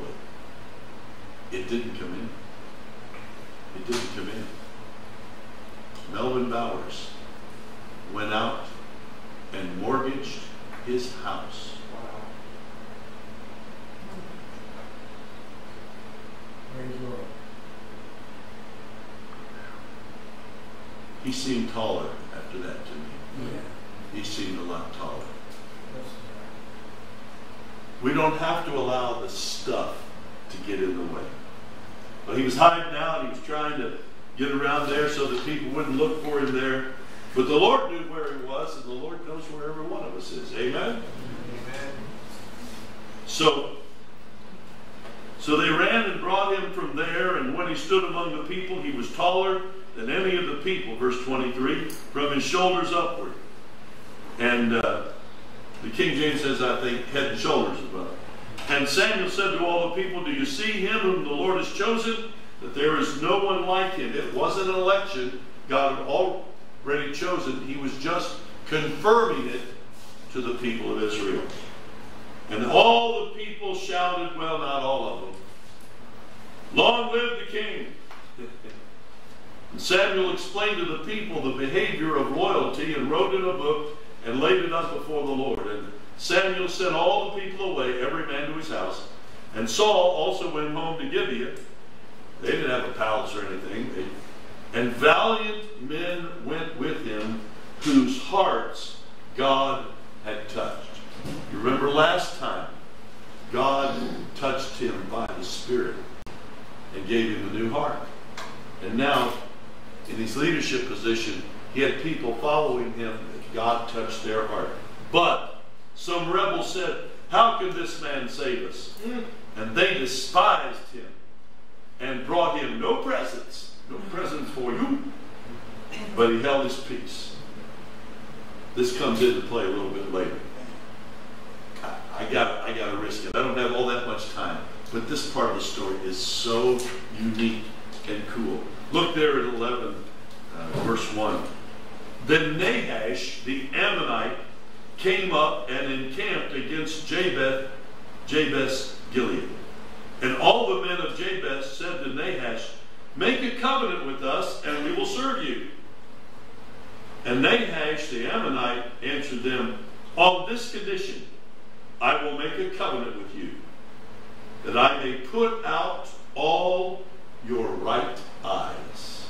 It didn't come in. It didn't come in. Melvin Bowers went out and mortgaged his house. Praise the Lord. He seemed taller after that to me. Yeah. He seemed a lot taller. We don't have to allow the stuff to get in the way. But he was hiding out. He was trying to get around there so that people wouldn't look for him there. But the Lord knew where he was, and the Lord knows where every one of us is. Amen? Amen. So, so they ran and brought him from there, and when he stood among the people, he was taller than any of the people, verse 23, from his shoulders upward. And uh, the King James says, I think, head and shoulders above. And Samuel said to all the people, Do you see him whom the Lord has chosen? That there is no one like him. It wasn't an election. God had already chosen. He was just confirming it to the people of Israel. And all the people shouted, well, not all of them, Long live the king! and Samuel explained to the people the behavior of loyalty and wrote in a book and laid it up before the Lord. And Samuel sent all the people away, every man to his house. And Saul also went home to Gibeah. They didn't have a palace or anything. They, and valiant men went with him whose hearts God remember last time, God touched him by the Spirit and gave him a new heart. And now, in his leadership position, he had people following him that God touched their heart. But some rebels said, How can this man save us? And they despised him and brought him no presents, no presents for you. But he held his peace. This comes into play a little bit later. I, got I got to risk it. I don't have all that much time, but this part of the story is so unique and cool. Look there at 11, uh, verse 1. Then Nahash the Ammonite came up and encamped against Jabez, Jabez Gilead. And all the men of Jabez said to Nahash, Make a covenant with us, and we will serve you. And Nahash the Ammonite answered them, On this condition, I will make a covenant with you, that I may put out all your right eyes,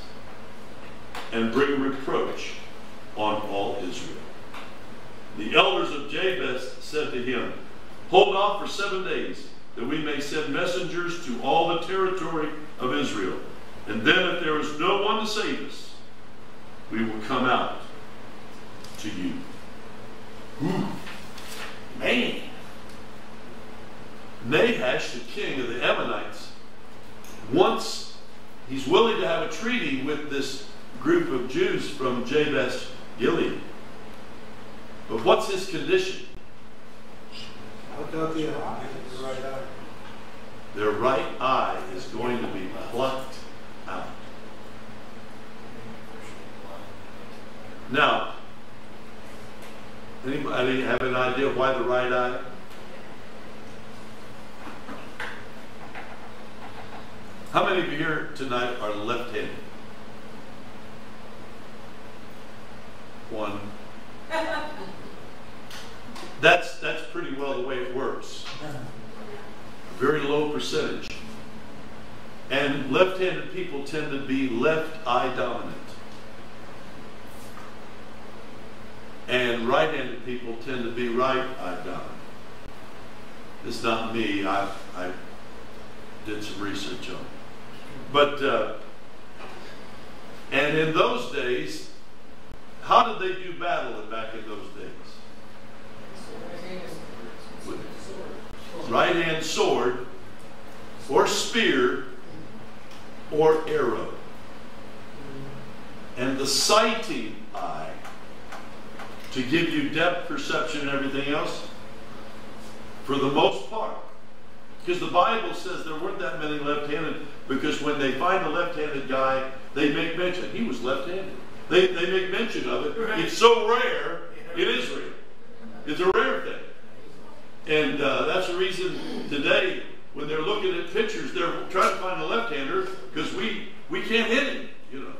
and bring reproach on all Israel. The elders of Jabez said to him, Hold off for seven days, that we may send messengers to all the territory of Israel. And then, if there is no one to save us, we will come out to you. Ooh, man. Nahash, the king of the Ammonites, once he's willing to have a treaty with this group of Jews from Jabesh Gilead. But what's his condition? Out out the eye, the right eye. Their right eye is going to be plucked out. Now, anybody have an idea why the right eye? How many of you here tonight are left-handed? One. That's that's pretty well the way it works. A very low percentage. And left-handed people tend to be left eye dominant. And right-handed people tend to be right eye dominant. It's not me. I I did some research on it. But uh, and in those days, how did they do battle back in those days? Right hand sword, or spear, or arrow. And the sighting eye, to give you depth perception and everything else, for the most part, Because the Bible says there weren't that many left-handed, because when they find a left-handed guy, they make mention. He was left-handed. They, they make mention of it. It's so rare in Israel. It's a rare thing. And uh, that's the reason today, when they're looking at pictures, they're trying to find a left-hander because we, we can't hit him, you know.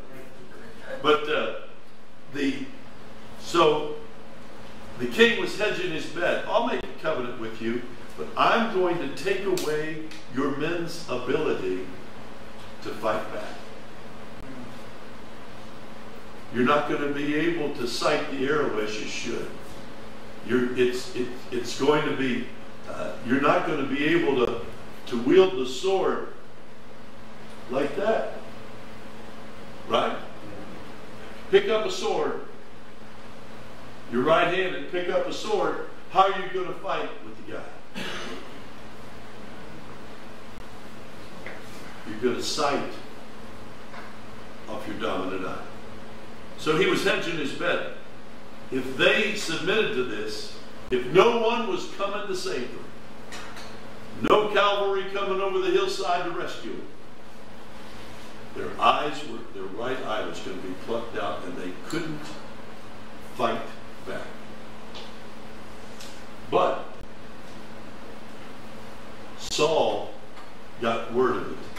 But uh, the so the king was hedging his bet. I'll make a covenant with you, but I'm going to take away your men's ability to fight back. You're not going to be able to sight the arrow as you should. You're, it's, it, it's going to be, uh, you're not going to be able to, to wield the sword like that. Right? Pick up a sword. Your right hand and pick up a sword. How are you going to fight with the guy? You're a sight of your dominant eye. So he was hedging his bet. If they submitted to this, if no one was coming to save them, no cavalry coming over the hillside to rescue them, their eyes were, their right eye was going to be plucked out and they couldn't fight back. But Saul got word of it.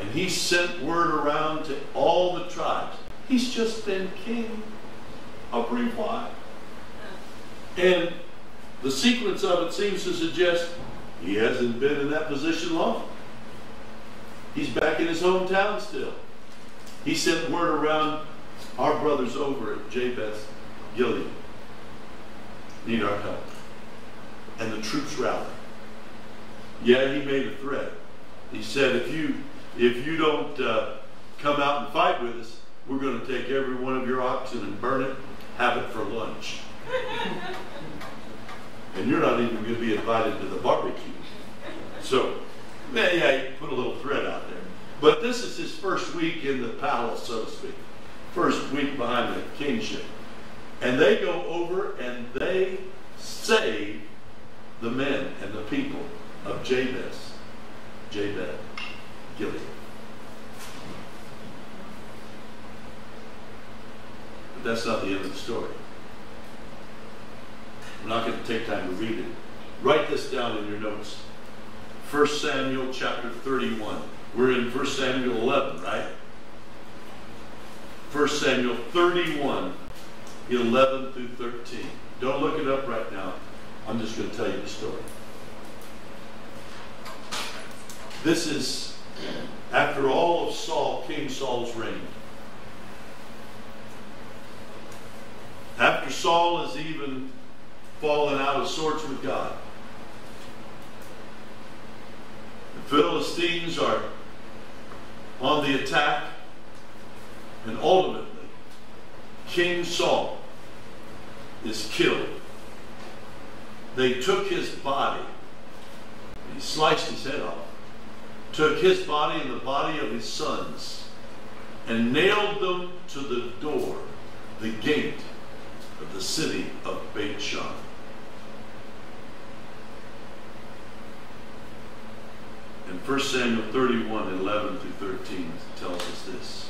And he sent word around to all the tribes. He's just been king a brief while. And the sequence of it seems to suggest he hasn't been in that position long. He's back in his hometown still. He sent word around our brothers over at Jabesh Gilead need our help. And the troops rallied. Yeah, he made a threat. He said, if you if you don't uh, come out and fight with us, we're going to take every one of your oxen and burn it, have it for lunch. *laughs* and you're not even going to be invited to the barbecue. So, yeah, yeah, he put a little threat out there. But this is his first week in the palace, so to speak. First week behind the kingship. And they go over and they save the men and the people of Jabesh. Jabesh. Gilead. But that's not the end of the story. We're not going to take time to read it. Write this down in your notes. 1 Samuel chapter 31. We're in 1 Samuel 11, right? 1 Samuel 31, 11 through 13. Don't look it up right now. I'm just going to tell you the story. This is after all of Saul, King Saul's reign. After Saul has even fallen out of sorts with God. The Philistines are on the attack, and ultimately, King Saul is killed. They took his body, he sliced his head off, took his body and the body of his sons, and nailed them to the door, the gate of the city of Beit Shan. In 1 Samuel 31, 11 through 13 tells us this.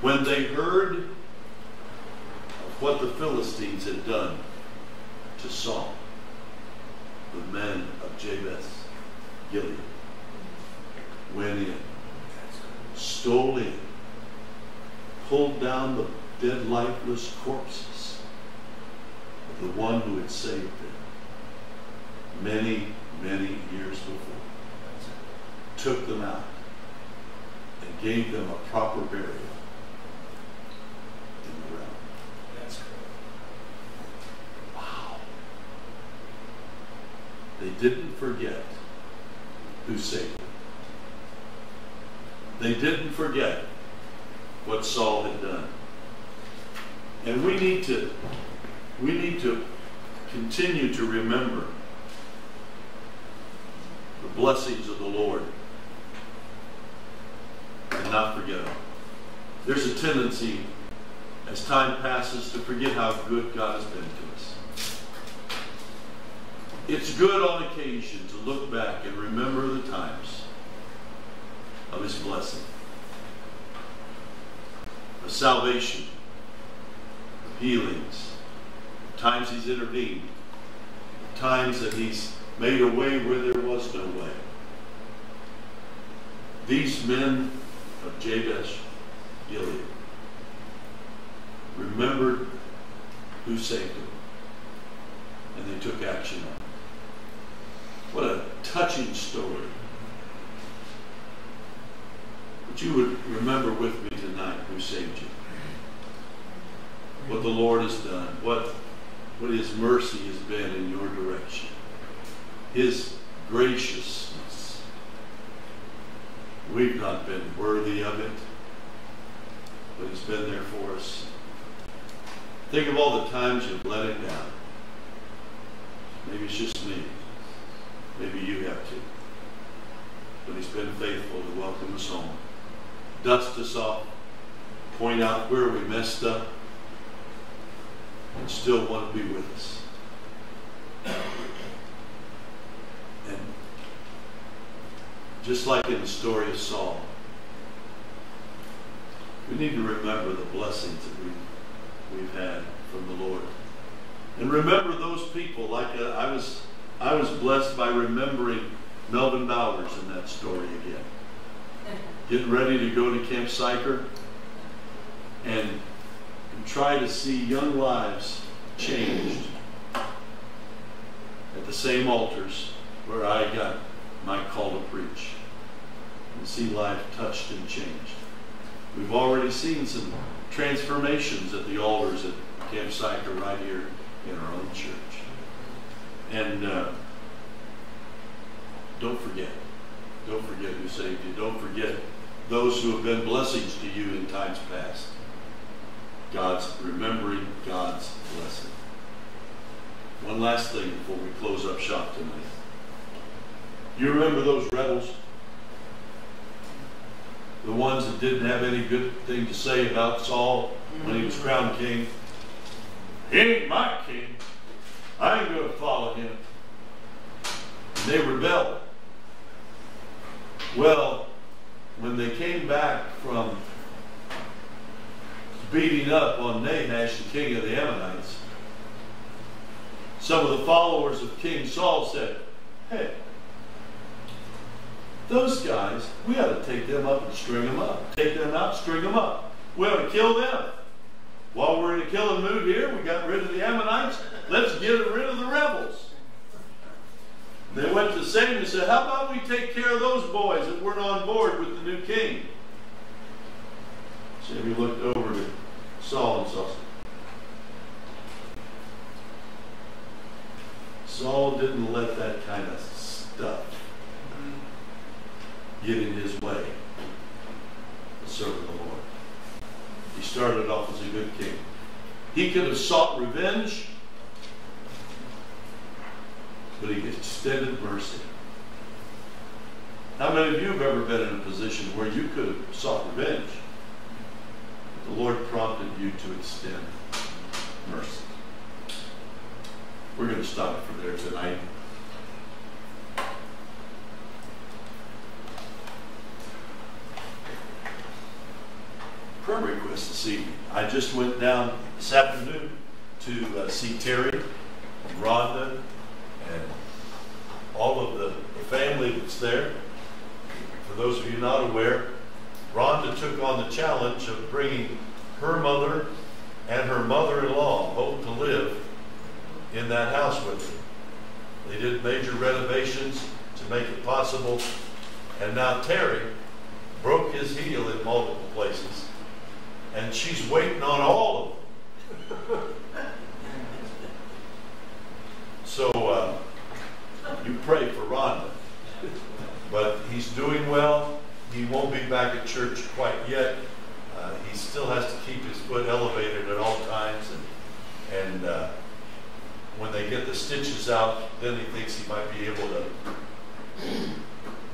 When they heard of what the Philistines had done to Saul, the men of Jabesh, Gilead, went in, stole in, pulled down the dead, lifeless corpses of the one who had saved them many, many years before, took them out, and gave them a proper burial in the. That's Wow. They didn't forget who saved them. They didn't forget what Saul had done. And we need to we need to continue to remember the blessings of the Lord and not forget them. There's a tendency as time passes to forget how good God has been to us. It's good on occasion to look back and remember the times of his blessing, of salvation, of healings, times he's intervened, times that he's made a way where there was no way. These men of Jabesh Gilead remembered who saved them, and they took action on it. What a touching story. But you would remember with me tonight who saved you. What the Lord has done, what, what His mercy has been in your direction. His graciousness. We've not been worthy of it, but He's been there for us. Think of all the times you've let Him down. Maybe it's just me. Maybe you have to. But He's been faithful to welcome us home, dust us off, point out where we messed up, and still want to be with us. And just like in the story of Saul, we need to remember the blessings that we've, we've had from the Lord. And remember those people, like uh, I was I was blessed by remembering Melvin Bowers in that story again. Getting ready to go to Camp Sychar and, and try to see young lives changed at the same altars where I got my call to preach and see life touched and changed. We've already seen some transformations at the altars at Camp Sychar right here in our own church. And uh, don't forget. Don't forget who saved you. Don't forget those who have been blessings to you in times past. God's remembering God's blessing. One last thing before we close up shop tonight. You remember those rebels? The ones that didn't have any good thing to say about Saul when he was crowned king. He ain't my king. I ain't going to follow him. And they rebelled. Well, when they came back from beating up on Nahash, the king of the Ammonites, some of the followers of King Saul said, Hey, those guys, we ought to take them up and string them up. Take them out, string them up. We ought to kill them. While we're in a killing mood here, we got rid of the Ammonites. Let's get rid of the rebels. They went to Satan and said, How about we take care of those boys that weren't on board with the new king? Samuel looked over to Saul and saw. Saul didn't let that kind of stuff get in his way to serve the Lord. He started off as a good king. He could have sought revenge, but he extended mercy. How many of you have ever been in a position where you could have sought revenge? But the Lord prompted you to extend mercy. We're going to stop it for there tonight. Prayer request this evening. I just went down this afternoon to uh, see Terry Rhonda and all of the, family that's there. For those of you not aware, Rhonda took on the challenge of bringing her mother and her mother-in-law home to live in that house with her. They did major renovations to make it possible. And now Terry broke his heel in multiple places. And she's waiting on all of them. So uh, you pray for Rhonda. But he's doing well. He won't be back at church quite yet. Uh, he still has to keep his foot elevated at all times. And, and uh, when they get the stitches out, then he thinks he might be able to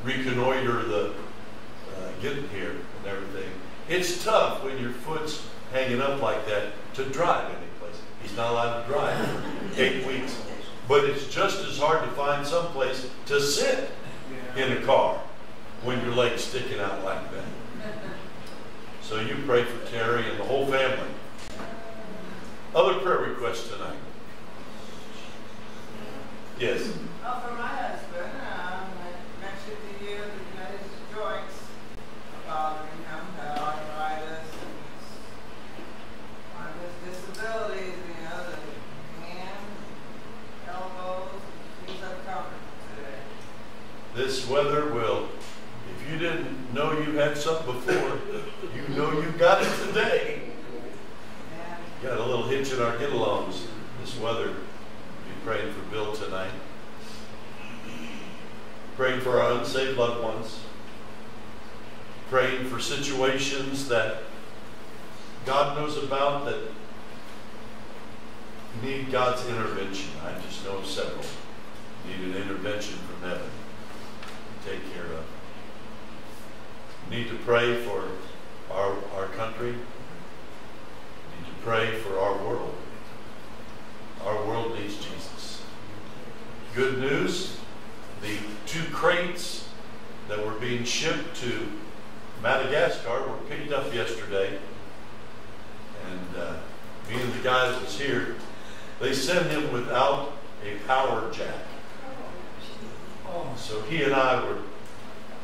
reconnoiter the uh, getting here and everything. It's tough when your foot's hanging up like that to drive anyplace. He's not allowed to drive for eight weeks. But it's just as hard to find some place to sit in a car when your leg's sticking out like that. So you pray for Terry and the whole family. Other prayer requests tonight? Yes. Oh, for my husband, um, I mentioned to you that you know his joints are bothering him, had arthritis, and he's on his disabilities, you know, the hand, elbows, he's uncomfortable today. This weather will, if you didn't know you had something before, you know you've got it today. Got a little hitch in our get-alongs. This weather. Be praying for Bill tonight. Praying for our unsaved loved ones. Praying for situations that God knows about that need God's intervention. I just know several. Need an intervention from heaven take care of. Need to pray for our, our country need to pray for our world. Our world needs Jesus. Good news the two crates that were being shipped to Madagascar were picked up yesterday. And uh, me and the guy that was here, they sent him without a power jack. Oh, So he and I were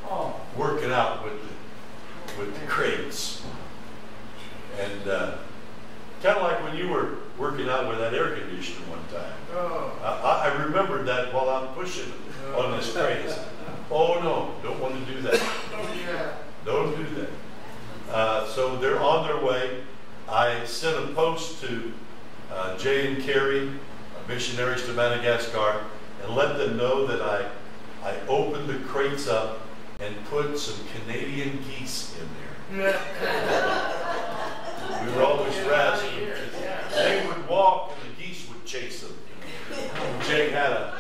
oh, working out with the, with the crates. And uh, kind of like when you were working out with that air conditioner one time. Oh, I, I remembered that while I'm pushing on this crate. Oh no, don't want to do that. yeah. Don't do that. Uh, so they're on their way. I sent a post to uh, Jay and Carrie, missionaries to Madagascar, and let them know that I, I opened the crates up and put some Canadian geese in there. We were always razzing. They would walk and the geese would chase them. Jay had a,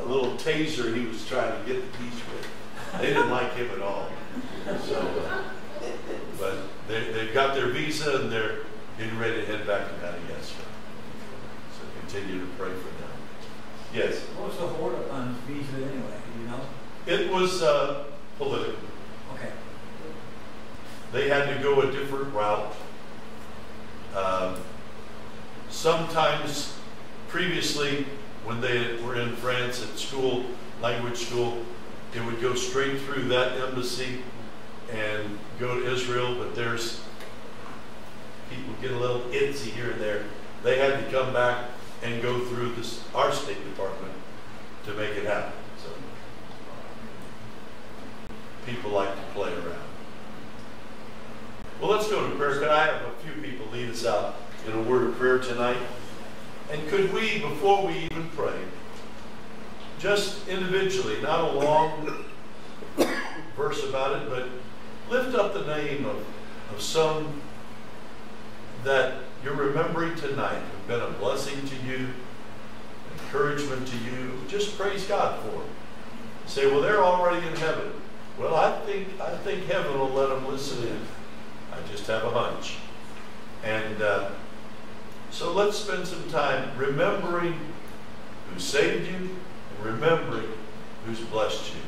a little taser he was trying to get the geese with. They didn't like him at all. So, uh, but they, they've got their visa and they're getting ready to head back to Madagascar. So continue to pray for them. Yes, What was the holdup on visa anyway, you know? it was uh, political. Okay. They had to go a different route. Um, sometimes previously, when they were in France at school, language school, it would go straight through that embassy and go to Israel, but there's people get a little itsy here and there. They had to come back and go through this our State Department to make it happen. So people like to play around. Well, let's go to prayer. Could I have a few people lead us out in a word of prayer tonight? And could we, before we even pray, just individually, not a long verse about it, but lift up the name of, of some that you're remembering tonight been a blessing to you, encouragement to you. Just praise God for them. Say, well, they're already in heaven. Well, I think I think heaven will let them listen in. I just have a hunch. And uh, so let's spend some time remembering who saved you and remembering who's blessed you,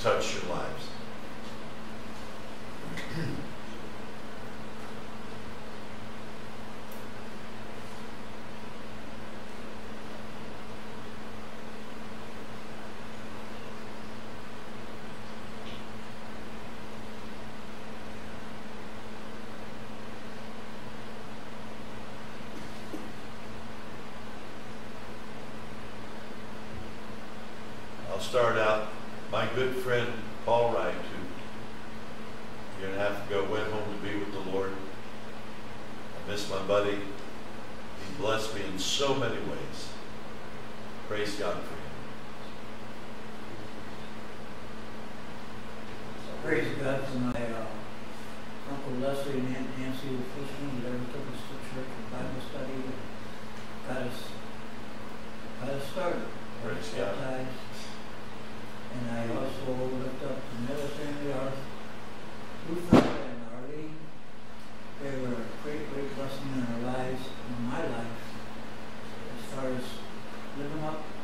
touched your lives.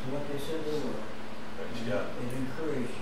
what they said they were. Praise God. It encouraged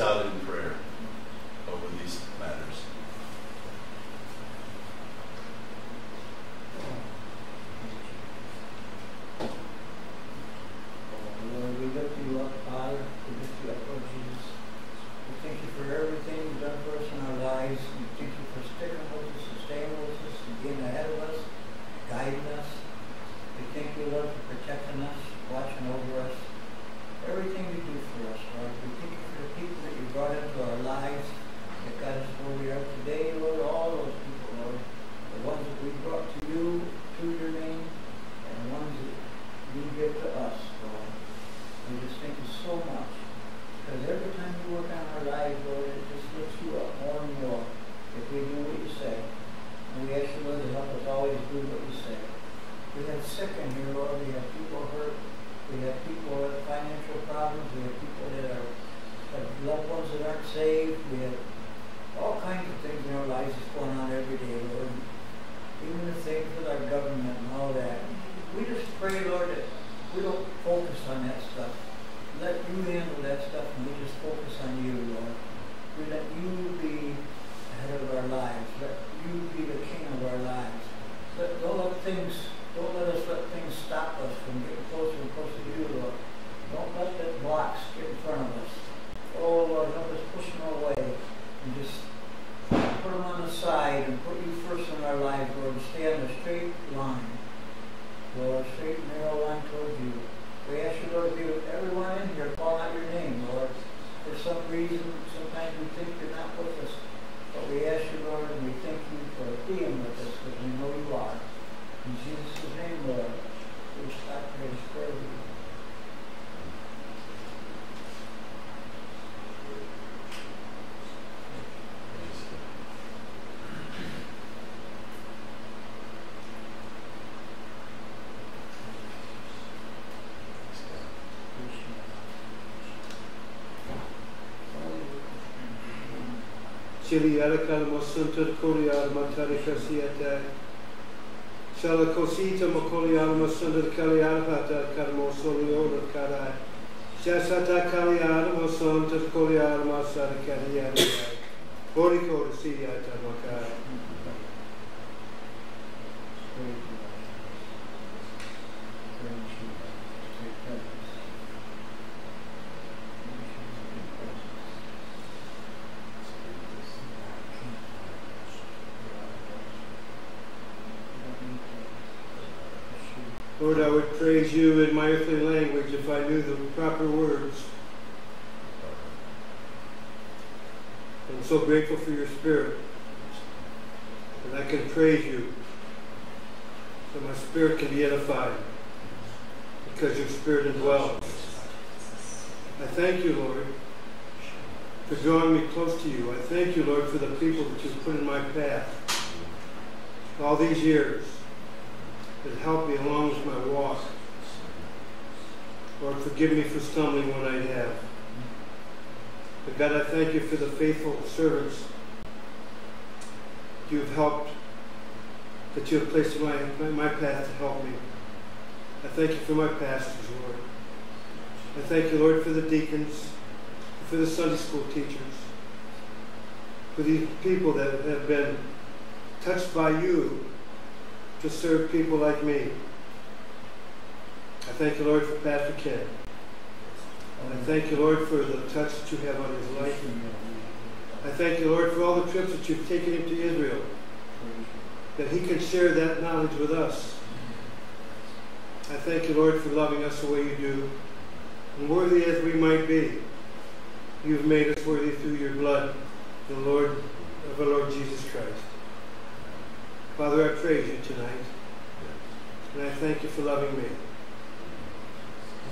out Elielekam assuntur coriarma tarifasiete. Salacositum coriarma sundur caliarvata carmosoliona carai. Sessata caliarma suntur coriarma sarcariere. Horicor siata macai. to serve people like me. I thank you, Lord, for Pastor Ken. And I thank you, Lord, for the touch that you have on his life. I thank you, Lord, for all the trips that you've taken him to Israel, that he can share that knowledge with us. I thank you, Lord, for loving us the way you do. And worthy as we might be, you've made us worthy through your blood, the Lord of our Lord Jesus Christ. Father, I praise you tonight. And I thank you for loving me.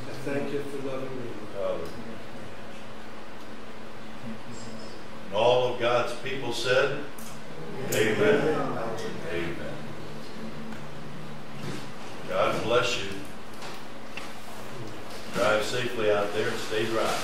I thank you for loving me. And all of God's people said, Amen. Amen. Amen. God bless you. Drive safely out there and stay dry.